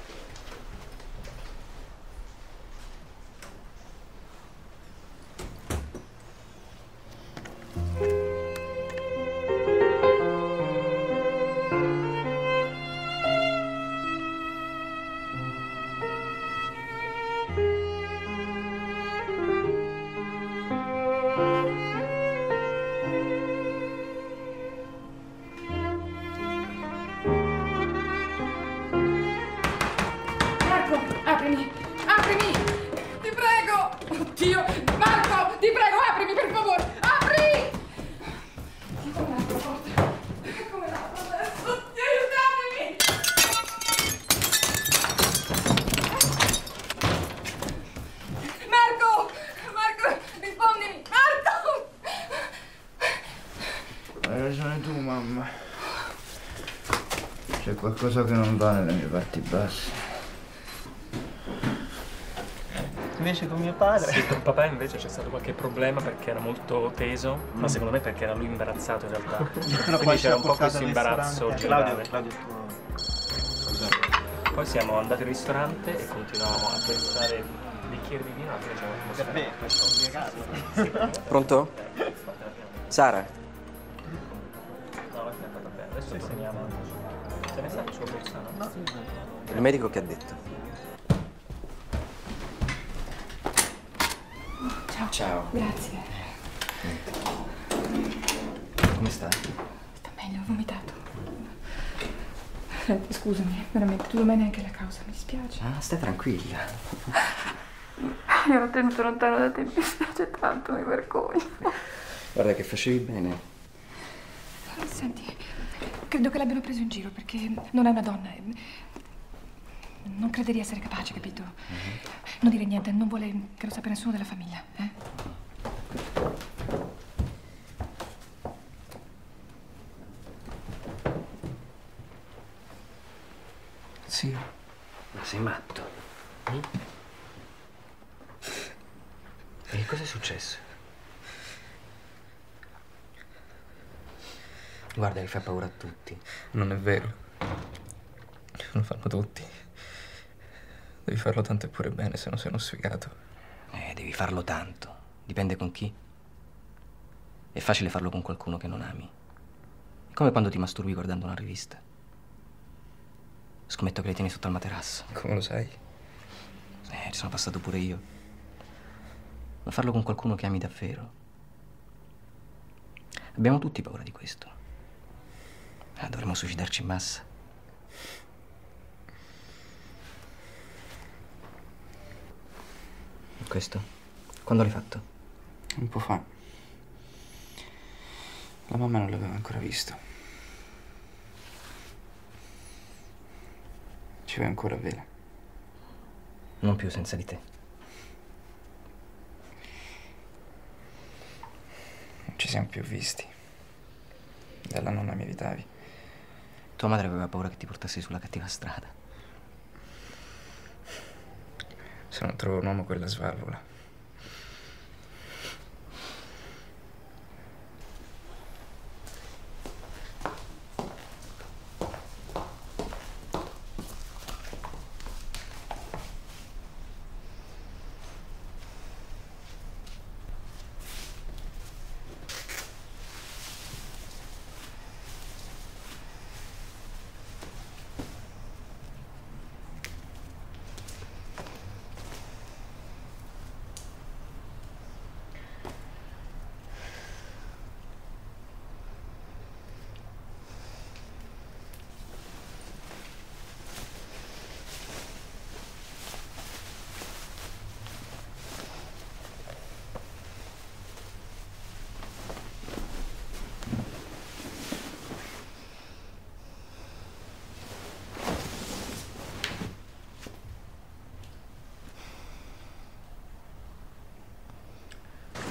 Speaker 12: Qualcosa che non va nelle mie parti basse.
Speaker 21: Invece con mio padre? Sì, con papà invece c'è stato qualche problema perché era molto teso, ma
Speaker 12: Mm.
Speaker 21: secondo me perché era lui imbarazzato in realtà.
Speaker 12: Però
Speaker 21: Quindi c'era un po' questo imbarazzo generale.
Speaker 12: Claudio, Claudio,
Speaker 21: Poi siamo andati al ristorante e continuavamo a versare bicchieri di vino, alla fine c'era un'atmosfera.
Speaker 4: Pronto? Sara?
Speaker 21: Il
Speaker 4: medico che ha detto?
Speaker 22: Ciao.
Speaker 4: Ciao.
Speaker 22: Grazie.
Speaker 4: Come stai?
Speaker 22: Sta meglio, ho vomitato. Scusami, veramente, tu non hai neanche la causa, mi dispiace.
Speaker 4: Ah, stai tranquilla.
Speaker 22: Mi ero tenuto lontano da te, mi dispiace tanto, mi vergogno.
Speaker 4: Guarda che facevi bene.
Speaker 22: Senti, credo che l'abbiano preso in giro perché non è una donna. Non crede di essere capace, capito? Non dire niente, non vuole che lo sappia nessuno della famiglia, eh?
Speaker 4: Sì. Ma sei matto? Mm? E che cosa è successo? Guarda che fa paura a tutti.
Speaker 17: Non è vero. Lo fanno tutti. Devi farlo tanto e pure bene, se no sei uno sfigato.
Speaker 4: Eh, devi farlo tanto. Dipende con chi. È facile farlo con qualcuno che non ami. È come quando ti masturbi guardando una rivista. Scommetto che le tieni sotto al materasso.
Speaker 17: Come lo sai?
Speaker 4: Eh, ci sono passato pure io. Ma farlo con qualcuno che ami davvero. Abbiamo tutti paura di questo. Ah, dovremmo suicidarci in massa. Questo? Quando l'hai fatto?
Speaker 17: Un po' fa. La mamma non l'aveva ancora visto. Ci vai ancora a vela.
Speaker 4: Non più senza di te.
Speaker 17: Non ci siamo più visti. Dalla nonna mi evitavi.
Speaker 4: Tua madre aveva paura che ti portassi sulla cattiva strada.
Speaker 17: Se non trovo un uomo quella svalvola.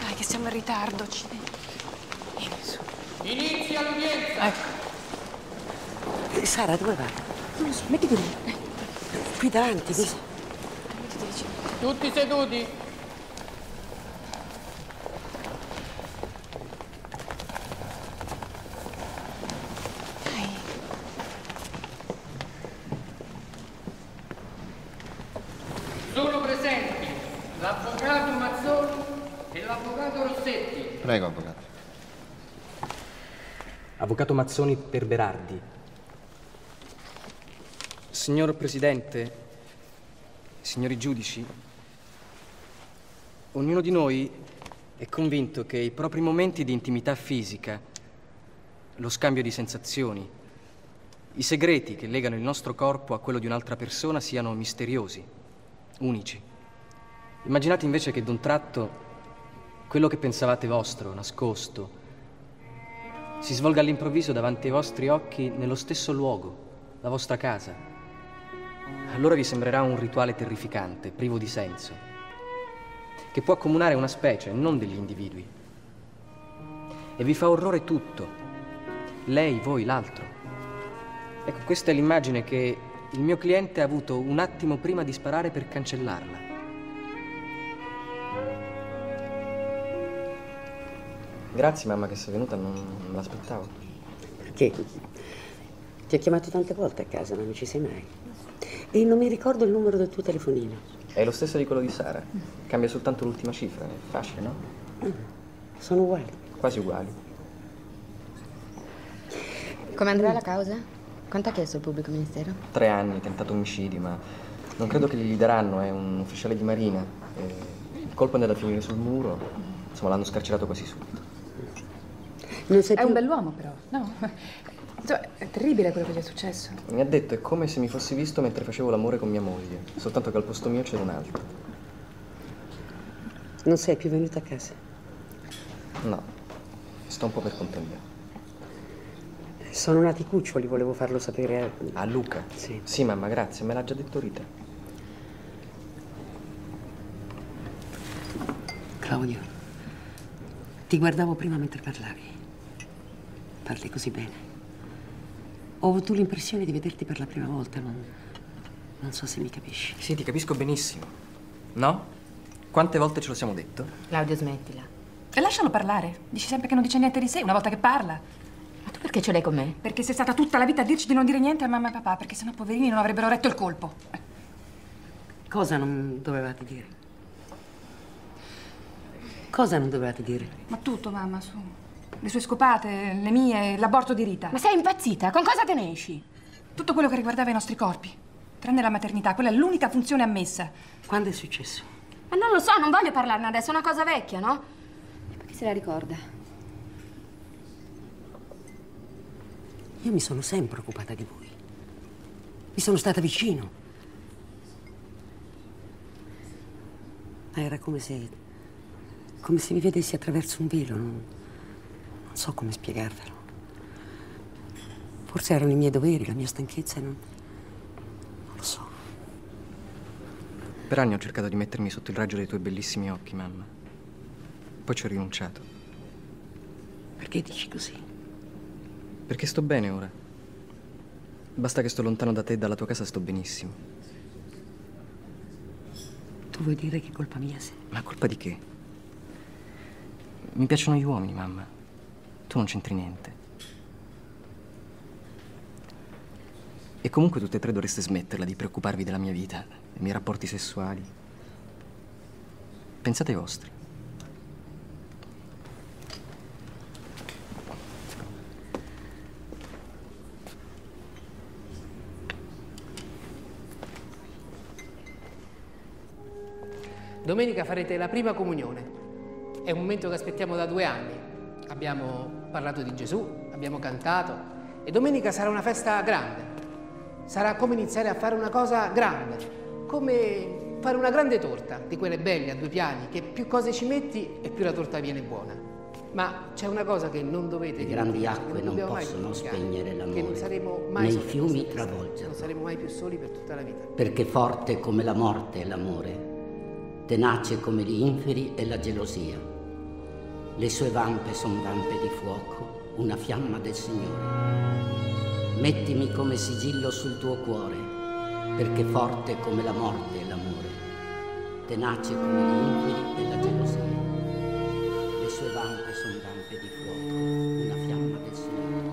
Speaker 2: Dai, che siamo in ritardo, accidenti. Vieni su.
Speaker 7: Inizia l'udienza!
Speaker 2: Ecco.
Speaker 1: Eh, Sara, dove vai?
Speaker 2: Non lo so, mettiti lì.
Speaker 1: Qui davanti, così.
Speaker 7: Tutti seduti!
Speaker 2: Dai.
Speaker 7: Sono presenti l'avvocato Mazzoni e l'avvocato Rossetti.
Speaker 5: Prego, avvocato.
Speaker 4: Mazzoni per Berardi. Signor Presidente, signori giudici, ognuno di noi è convinto che i propri momenti di intimità fisica, lo scambio di sensazioni, i segreti che legano il nostro corpo a quello di un'altra persona siano misteriosi, unici. Immaginate invece che d'un tratto quello che pensavate vostro, nascosto, si svolga all'improvviso davanti ai vostri occhi nello stesso luogo, la vostra casa. Allora vi sembrerà un rituale terrificante, privo di senso, che può accomunare una specie, non degli individui. E vi fa orrore tutto, lei, voi, l'altro. Ecco, questa è l'immagine che il mio cliente ha avuto un attimo prima di sparare per cancellarla. Grazie mamma che sei venuta, non, non me l'aspettavo.
Speaker 1: Perché? Ti ho chiamato tante volte a casa, ma non ci sei mai. E non mi ricordo il numero del tuo telefonino.
Speaker 4: È lo stesso di quello di Sara. Cambia soltanto l'ultima cifra, è facile, no?
Speaker 1: Sono uguali.
Speaker 4: Quasi uguali.
Speaker 8: Come andrà la causa? Quanto ha chiesto il pubblico ministero?
Speaker 4: Tre anni, tentato omicidi, ma non credo che gli daranno, è un ufficiale di marina. E il colpo è andato a finire sul muro, insomma l'hanno scarcerato quasi subito.
Speaker 1: Non sei
Speaker 2: È un bell'uomo, però, no? Insomma, è terribile quello che gli è successo.
Speaker 4: Mi ha detto è come se mi fossi visto mentre facevo l'amore con mia moglie, soltanto che al posto mio c'era un altro.
Speaker 1: Non sei più venuta a casa?
Speaker 4: No, sto un po' per conto mio.
Speaker 1: Sono nati cuccioli, volevo farlo sapere a...
Speaker 4: A Luca?
Speaker 1: Sì.
Speaker 4: Sì, mamma, grazie, me l'ha già detto Rita.
Speaker 1: Claudio, ti guardavo prima mentre parlavi. Parli così bene. Ho avuto l'impressione di vederti per la prima volta, non, non so se mi capisci.
Speaker 4: Sì, ti capisco benissimo. No? Quante volte ce lo siamo detto?
Speaker 8: Claudio, smettila.
Speaker 2: E lascialo parlare. Dici sempre che non dice niente di sé una volta che parla.
Speaker 8: Ma tu perché ce l'hai con me?
Speaker 2: Perché sei stata tutta la vita a dirci di non dire niente a mamma e papà, perché sennò poverini non avrebbero retto il colpo.
Speaker 1: Cosa non dovevate dire? Cosa non dovevate dire?
Speaker 2: Ma tutto, mamma, su. Le sue scopate, le mie, l'aborto di Rita.
Speaker 8: Ma sei impazzita? Con cosa te ne esci?
Speaker 2: Tutto quello che riguardava i nostri corpi. Tranne la maternità, quella è l'unica funzione ammessa.
Speaker 1: Quando è successo?
Speaker 8: Ma non lo so, non voglio parlarne adesso, è una cosa vecchia, no? Perché se la ricorda?
Speaker 1: Io mi sono sempre occupata di voi. Vi sono stata vicino. Ma era come se come se mi vedessi attraverso un velo. Non so come spiegarvelo. Forse erano i miei doveri, la mia stanchezza, e non, non lo so.
Speaker 4: Per anni ho cercato di mettermi sotto il raggio dei tuoi bellissimi occhi, mamma. Poi ci ho rinunciato.
Speaker 1: Perché dici così?
Speaker 4: Perché sto bene ora. Basta che sto lontano da te e dalla tua casa sto benissimo.
Speaker 1: Tu vuoi dire che è colpa mia, sì?
Speaker 4: Ma colpa di che? Mi piacciono gli uomini, mamma. Tu non c'entri niente. E comunque tutte e tre dovreste smetterla di preoccuparvi della mia vita, dei miei rapporti sessuali. Pensate ai vostri.
Speaker 21: Domenica farete la prima comunione. È un momento che aspettiamo da due anni. Abbiamo parlato di Gesù, abbiamo cantato e domenica sarà una festa grande. Sarà come iniziare a fare una cosa grande, come fare una grande torta, di quelle belle a due piani, che più cose ci metti e più la torta viene buona. Ma c'è una cosa che non dovete
Speaker 23: Le grandi acque non
Speaker 21: mai
Speaker 23: possono spegnere
Speaker 21: Che
Speaker 23: l'amore,
Speaker 21: non saremo mai
Speaker 23: nei
Speaker 21: soli
Speaker 23: fiumi travolgerlo.
Speaker 21: Non saremo mai più soli per tutta la vita.
Speaker 23: perché forte come la morte è l'amore, tenace come gli inferi e la gelosia. Le sue vampe son vampe di fuoco, una fiamma del Signore. Mettimi come sigillo sul tuo cuore, perché forte come la morte è l'amore, tenace come gli inferi e la gelosia. Le sue vampe son vampe di fuoco, una fiamma del Signore.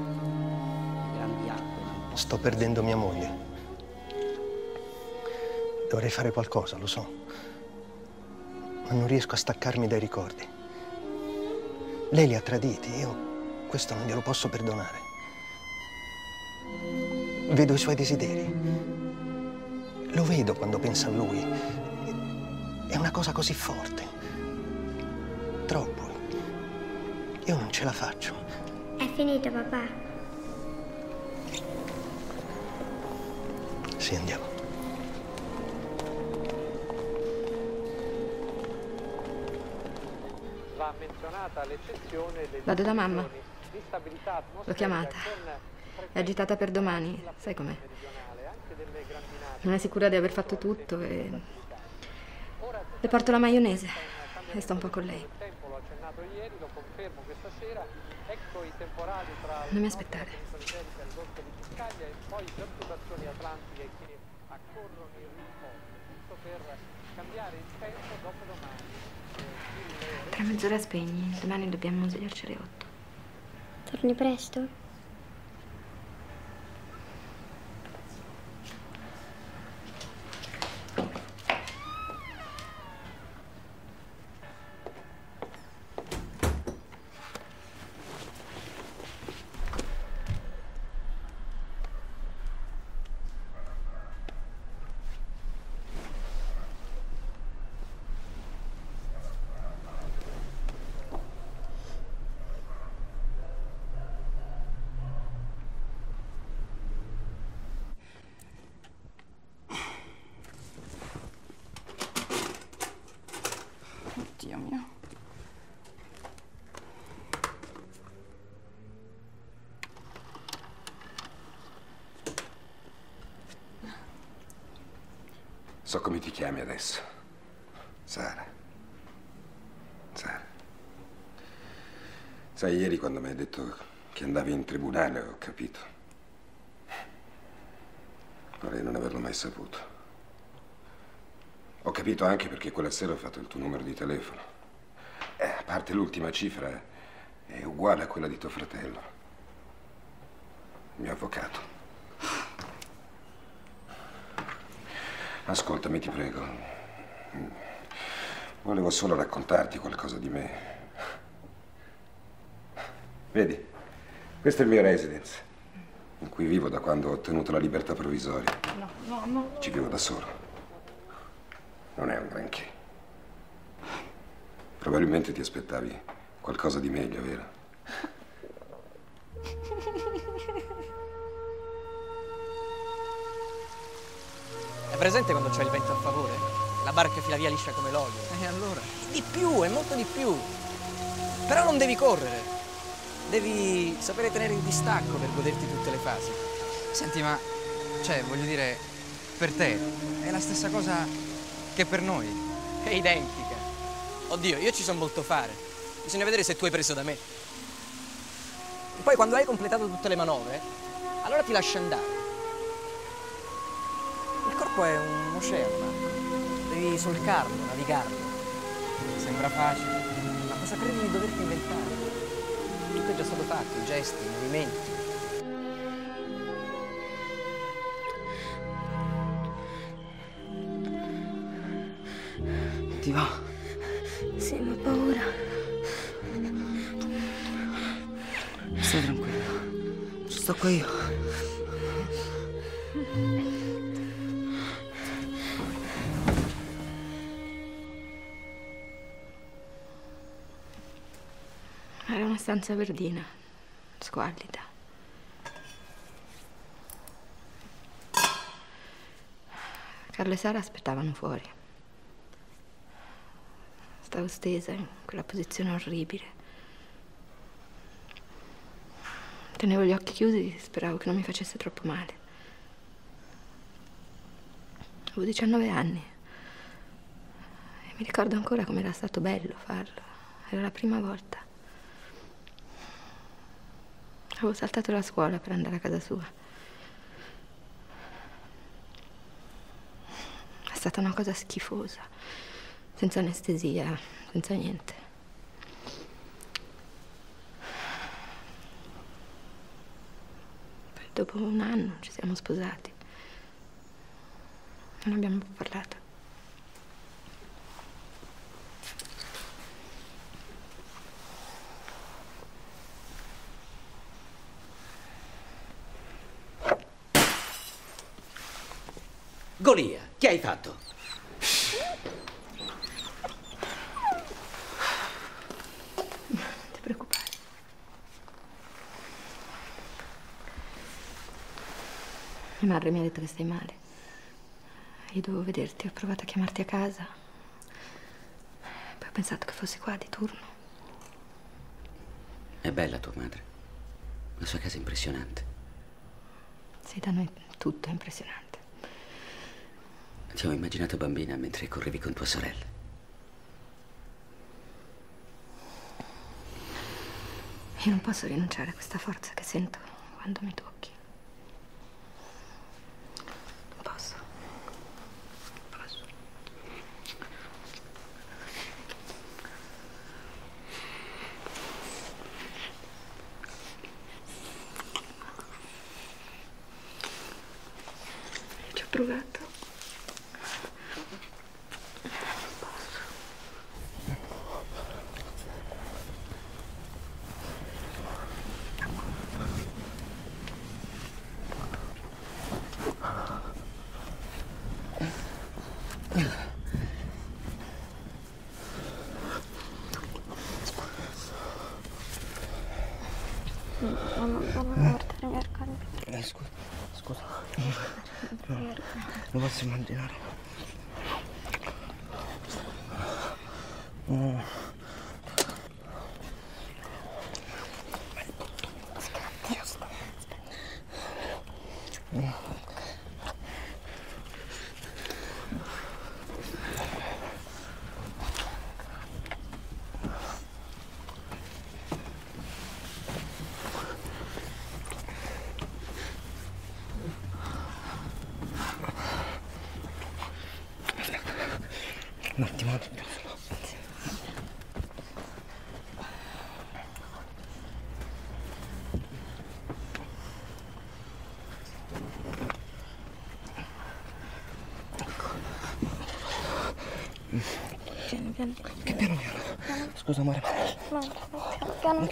Speaker 23: Le grandi acque non
Speaker 14: Sto perdendo mia moglie. Dovrei fare qualcosa, lo so. Ma non riesco a staccarmi dai ricordi. Lei li ha traditi, io questo non glielo posso perdonare. Vedo i suoi desideri. Lo vedo quando pensa a lui. È una cosa così forte. Troppo. Io non ce la faccio.
Speaker 9: È finito, papà.
Speaker 14: Sì, andiamo.
Speaker 8: Vado da mamma. L'ho chiamata. È agitata per domani, sai com'è. Non è sicura di aver fatto tutto e... Le porto la maionese e sto un po' con lei.
Speaker 24: tempo, l'ho accennato ieri, lo confermo questa sera. Ecco i temporali tra
Speaker 8: Non mi aspettare.
Speaker 24: Iberica e il golfo di Biscaglia e poi perturbazioni atlantiche che accorrono in rinforzo, tutto per cambiare il tempo dopo domani.
Speaker 8: Mezz'ora spegni, domani dobbiamo svegliarci alle 8.
Speaker 9: Torni presto?
Speaker 2: Oddio mio.
Speaker 15: So come ti chiami adesso. Sara. Sara. Sai, ieri quando mi hai detto che andavi in tribunale ho capito. Vorrei non averlo mai saputo. Ho capito anche perché quella sera ho fatto il tuo numero di telefono. Eh, a parte l'ultima cifra, è uguale a quella di tuo fratello. Il mio avvocato. Ascoltami, ti prego. Volevo solo raccontarti qualcosa di me. Vedi, questo è il mio residence, in cui vivo da quando ho ottenuto la libertà provvisoria.
Speaker 2: No, no, no.
Speaker 15: Ci vivo da solo. Non è un granché. Probabilmente ti aspettavi qualcosa di meglio, vero?
Speaker 17: È presente quando c'è il vento a favore?
Speaker 25: La barca fila via liscia come l'olio.
Speaker 26: E allora?
Speaker 25: Di più, è molto di più. Però non devi correre. Devi sapere tenere il distacco per goderti tutte le fasi.
Speaker 26: Senti, ma... Cioè, voglio dire, per te è la stessa cosa che per noi.
Speaker 25: È identica. Oddio, io ci so molto fare. Bisogna vedere se tu hai preso da me. E poi quando hai completato tutte le manovre, allora ti lasci andare. Il corpo è un oceano, Marco. Devi solcarlo, navigarlo. Sembra facile, ma cosa credi di doverti inventare? Tutto è già stato fatto, i gesti, i movimenti.
Speaker 12: Ti va?
Speaker 10: Sì, ma ho paura.
Speaker 12: Stai tranquillo. Ci sto qua io.
Speaker 8: Stanza verdina, squallida. Carlo e Sara aspettavano fuori. Stavo stesa in quella posizione orribile. Tenevo gli occhi chiusi, speravo che non mi facesse troppo male. Avevo 19 anni e mi ricordo ancora come era stato bello farlo. Era la prima volta. Avevo saltato la scuola per andare a casa sua. È stata una cosa schifosa, senza anestesia, senza niente. Poi dopo un anno ci siamo sposati. Non abbiamo parlato.
Speaker 6: Golia, che hai fatto?
Speaker 8: Non ti preoccupare. Mia madre mi ha detto che stai male. Io dovevo vederti, ho provato a chiamarti a casa. Poi ho pensato che fossi qua di turno.
Speaker 6: È bella tua madre. La sua casa è impressionante.
Speaker 8: Sì, da noi tutto è impressionante.
Speaker 6: Ti ho immaginato bambina mentre correvi con tua sorella.
Speaker 8: Io non posso rinunciare a questa forza che sento quando mi tocchi. Non posso. Non posso. Ci ho provato.
Speaker 10: Mamma, mamma, portare mia arcana.
Speaker 12: Eh, scusa, scusa. No, non posso immaginare. No. Un attimo.
Speaker 10: Piano, piano.
Speaker 12: Che piano piano? Scusa amore, ma...
Speaker 10: No,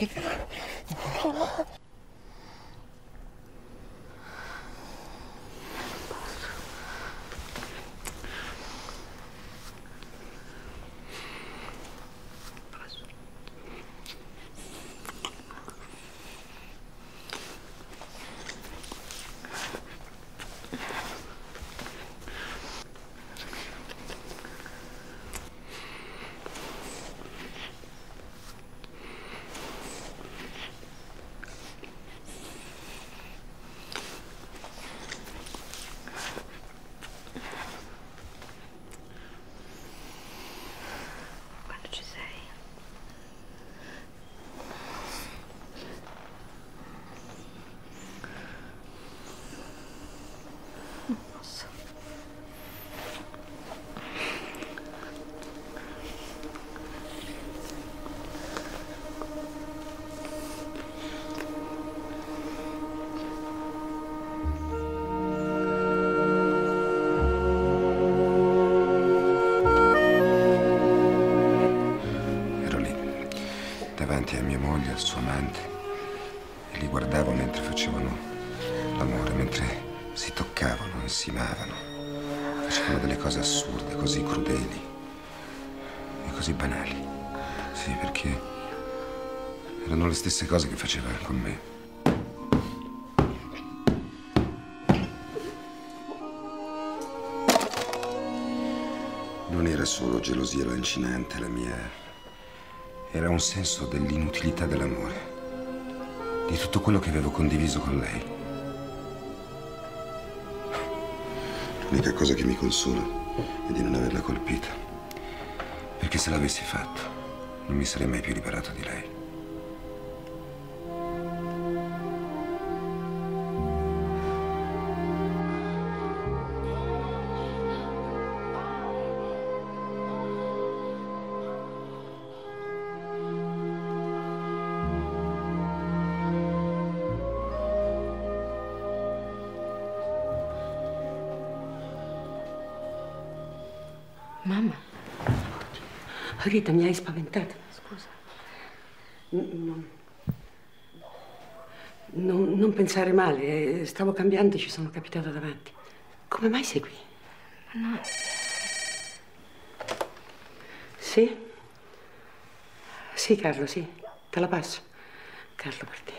Speaker 15: cose assurde, così crudeli e così banali. Sì, perché erano le stesse cose che faceva con me. Non era solo gelosia lancinante la mia, era un senso dell'inutilità dell'amore, di tutto quello che avevo condiviso con lei. L'unica cosa che mi consola è di non averla colpita, perché se l'avessi fatto non mi sarei mai più liberato di lei.
Speaker 1: Rita, mi hai spaventata. Scusa. Non, non- non pensare male. eh, Stavo cambiando e ci sono capitata davanti. Come mai sei qui?
Speaker 8: No.
Speaker 1: Sì? Sì, Carlo, sì. Te la passo. Carlo, per te.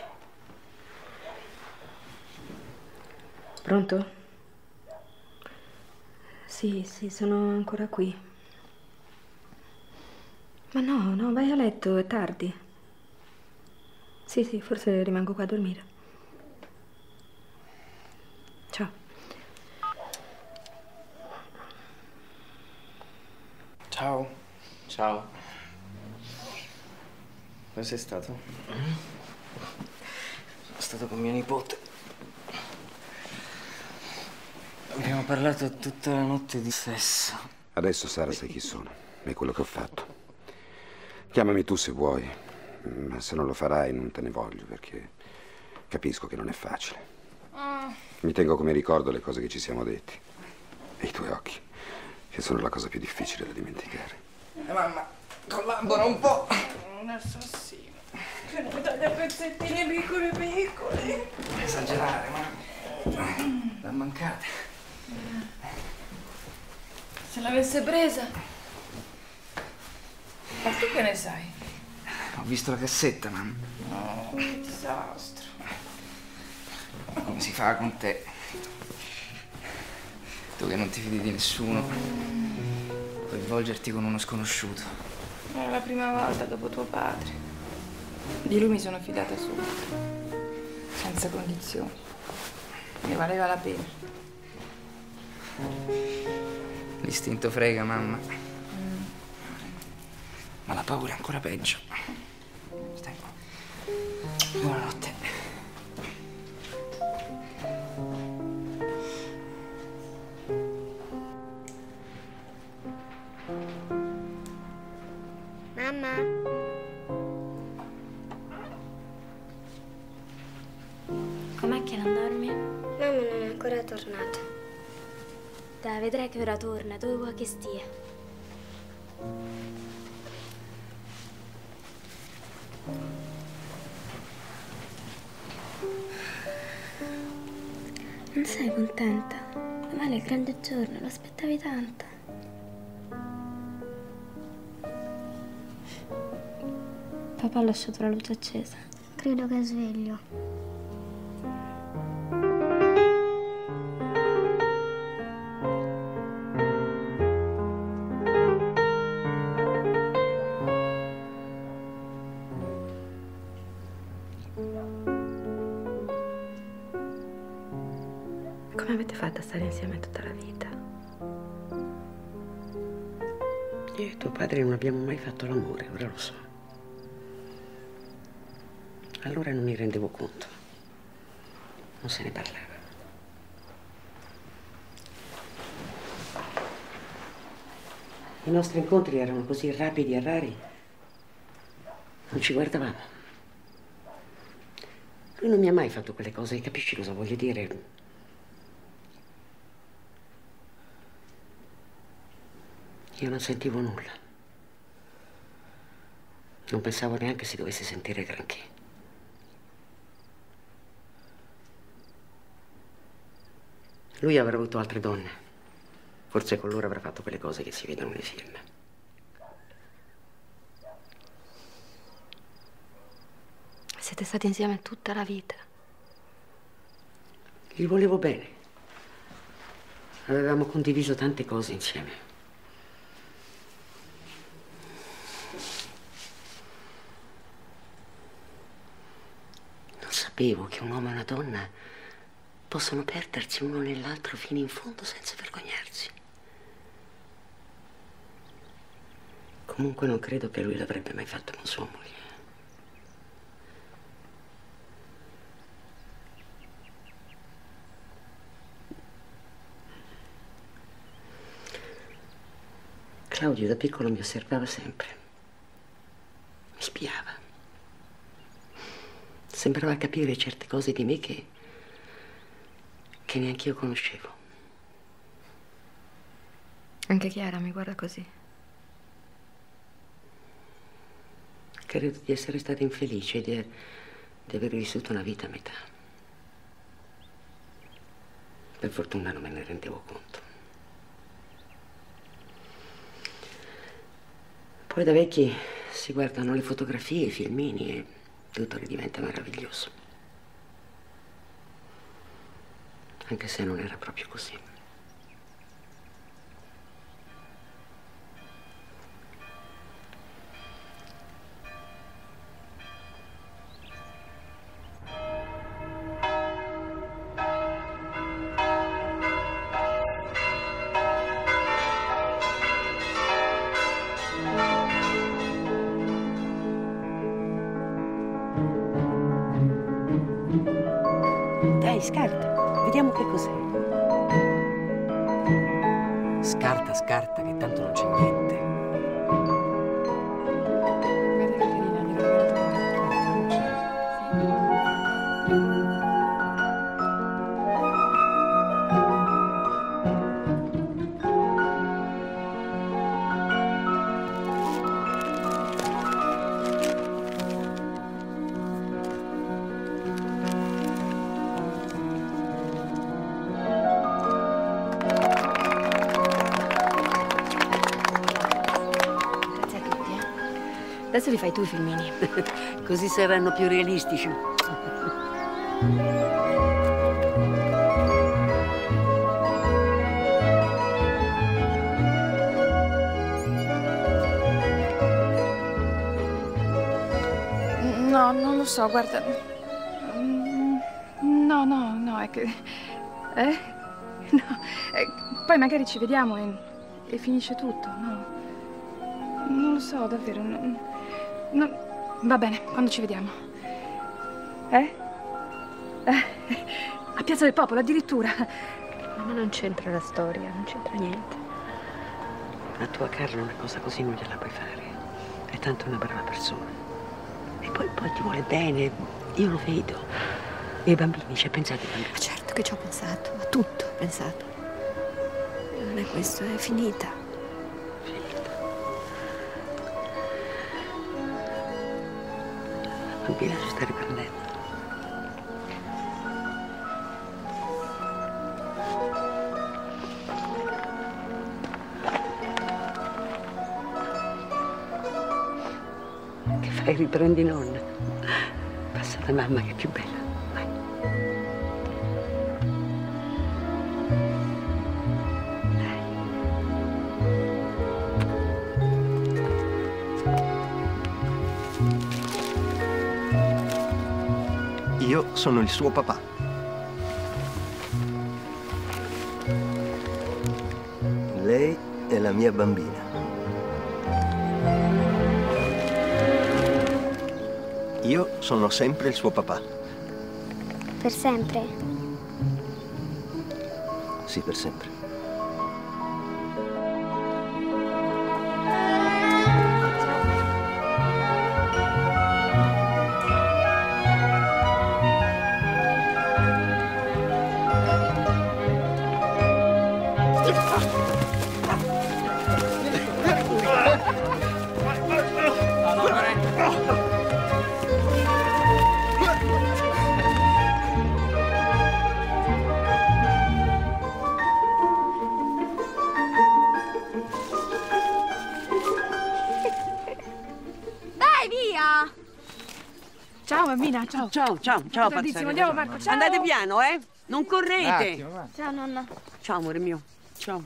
Speaker 8: Pronto? Sì, sì, sono ancora qui. Ma no, no, vai a letto, è tardi. Sì, sì, forse rimango qua a dormire. Ciao.
Speaker 5: Ciao. Ciao. Dove sei stato? Sono stato con mio nipote. Abbiamo parlato tutta la notte di sesso.
Speaker 15: Adesso Sara sai chi sono e quello che ho fatto. Chiamami tu se vuoi, ma se non lo farai non te ne voglio perché capisco che non è facile. Mi tengo come ricordo le cose che ci siamo detti e i tuoi occhi, che sono la cosa più difficile da dimenticare.
Speaker 5: Eh, mamma, collabora un po'.
Speaker 2: Un assassino. Che non mi taglia pezzettini piccoli piccoli.
Speaker 5: Non esagerare, mamma. L'ha mancata.
Speaker 2: Se l'avesse presa. Ma tu che ne sai?
Speaker 5: Ho visto la cassetta, mamma.
Speaker 2: No, che disastro.
Speaker 5: Come si fa con te? Tu che non ti fidi di nessuno. Coinvolgerti con uno sconosciuto.
Speaker 2: Era la prima volta dopo tuo padre. Di lui mi sono fidata subito. Senza condizioni. Ne valeva la pena.
Speaker 5: L'istinto frega, mamma. Ma la paura è ancora peggio. Stai. Buonanotte.
Speaker 9: Mamma?
Speaker 10: Com'è che non dormi?
Speaker 9: Mamma non è ancora tornata.
Speaker 10: Dai, vedrai che ora torna, dove vuoi che stia.
Speaker 9: Non sei contenta? Domani è il grande giorno, lo aspettavi tanto.
Speaker 10: Papà ha lasciato la luce accesa.
Speaker 9: Credo che è sveglio.
Speaker 8: Fatto
Speaker 1: l'amore, ora lo so. Allora non mi rendevo conto. Non se ne parlava. I nostri incontri erano così rapidi e rari. Non ci guardavamo. Lui non mi ha mai fatto quelle cose, capisci cosa voglio dire? Io non sentivo nulla. Non pensavo neanche si dovesse sentire granché. Lui avrà avuto altre donne. Forse con loro avrà fatto quelle cose che si vedono nei film.
Speaker 8: Siete stati insieme tutta la vita.
Speaker 1: Gli volevo bene. Avevamo condiviso tante cose insieme. Non sapevo che un uomo e una donna possono perdersi uno nell'altro fino in fondo senza vergognarsi. Comunque non credo che lui l'avrebbe mai fatto con sua moglie. Claudio da piccolo mi osservava sempre. Mi spiava. Sembrava capire certe cose di me che, che neanche io conoscevo.
Speaker 8: Anche Chiara mi guarda così.
Speaker 1: Credo di essere stata infelice di, di aver vissuto una vita a metà. Per fortuna non me ne rendevo conto. Poi da vecchi si guardano le fotografie, i filmini e tutto ridiventa meraviglioso. Anche se non era proprio così.
Speaker 8: Tu i filmini.
Speaker 1: Così saranno più realistici.
Speaker 2: No, non lo so, guarda. No, no, no, è che. Eh? No. eh, poi magari ci vediamo e, e finisce tutto, no? Non lo so, davvero. non- Va bene, quando ci vediamo. Eh? Eh, A Piazza del Popolo, addirittura.
Speaker 8: Ma non c'entra la storia, non c'entra niente.
Speaker 1: A tua Carla una cosa così non gliela puoi fare. È tanto una brava persona. E poi, poi ti vuole bene, io lo vedo. E i bambini, ci hai pensato ai bambini?
Speaker 8: Ma certo che ci ho pensato, a tutto ho pensato. Non è questo, è finita.
Speaker 1: La bambina si sta riprendendo. Che fai? Riprendi nonna. Passa da mamma che è più bella.
Speaker 14: Sono il suo papà. Lei è la mia bambina. Io sono sempre il suo papà.
Speaker 9: Per sempre.
Speaker 14: Sì, per sempre.
Speaker 2: Ciao. Ciao,
Speaker 1: ciao, ciao, pazzesco.
Speaker 2: andiamo Marco, ciao.
Speaker 1: Andate piano, eh? Non correte.
Speaker 10: Ciao nonna.
Speaker 1: Ciao, amore mio. Ciao.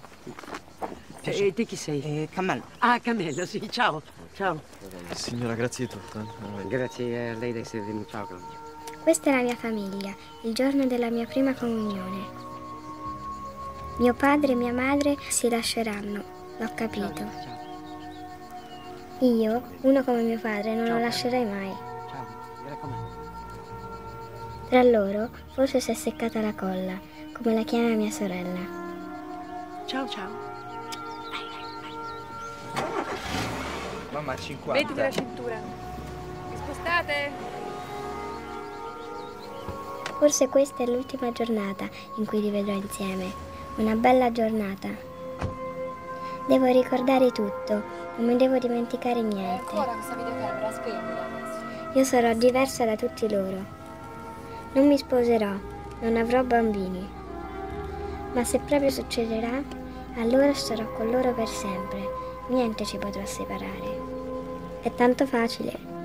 Speaker 1: E e te chi sei?
Speaker 12: Eh, Cammello.
Speaker 1: Ah, Cammello, sì, ciao. Ciao.
Speaker 5: Signora, grazie di tutto. eh.
Speaker 1: Grazie a lei di essere venuto. Ciao, Claudia.
Speaker 9: Questa è la mia famiglia, il giorno della mia prima comunione. Mio padre e mia madre si lasceranno, l'ho capito. Io, uno come mio padre, non lo lascerei mai. Tra loro, forse si è seccata la colla, come la chiama mia sorella.
Speaker 1: Ciao, ciao.
Speaker 12: Mamma, 50.
Speaker 2: Mettiti la cintura. Vi spostate?
Speaker 9: Forse questa è l'ultima giornata in cui li vedrò insieme. Una bella giornata. Devo ricordare tutto, non mi devo dimenticare niente.
Speaker 8: Ancora questa videocamera, spegnila adesso.
Speaker 9: Io sarò diversa da tutti loro. Non mi sposerò, non avrò bambini. Ma se proprio succederà, allora sarò con loro per sempre. Niente ci potrà separare. È tanto facile.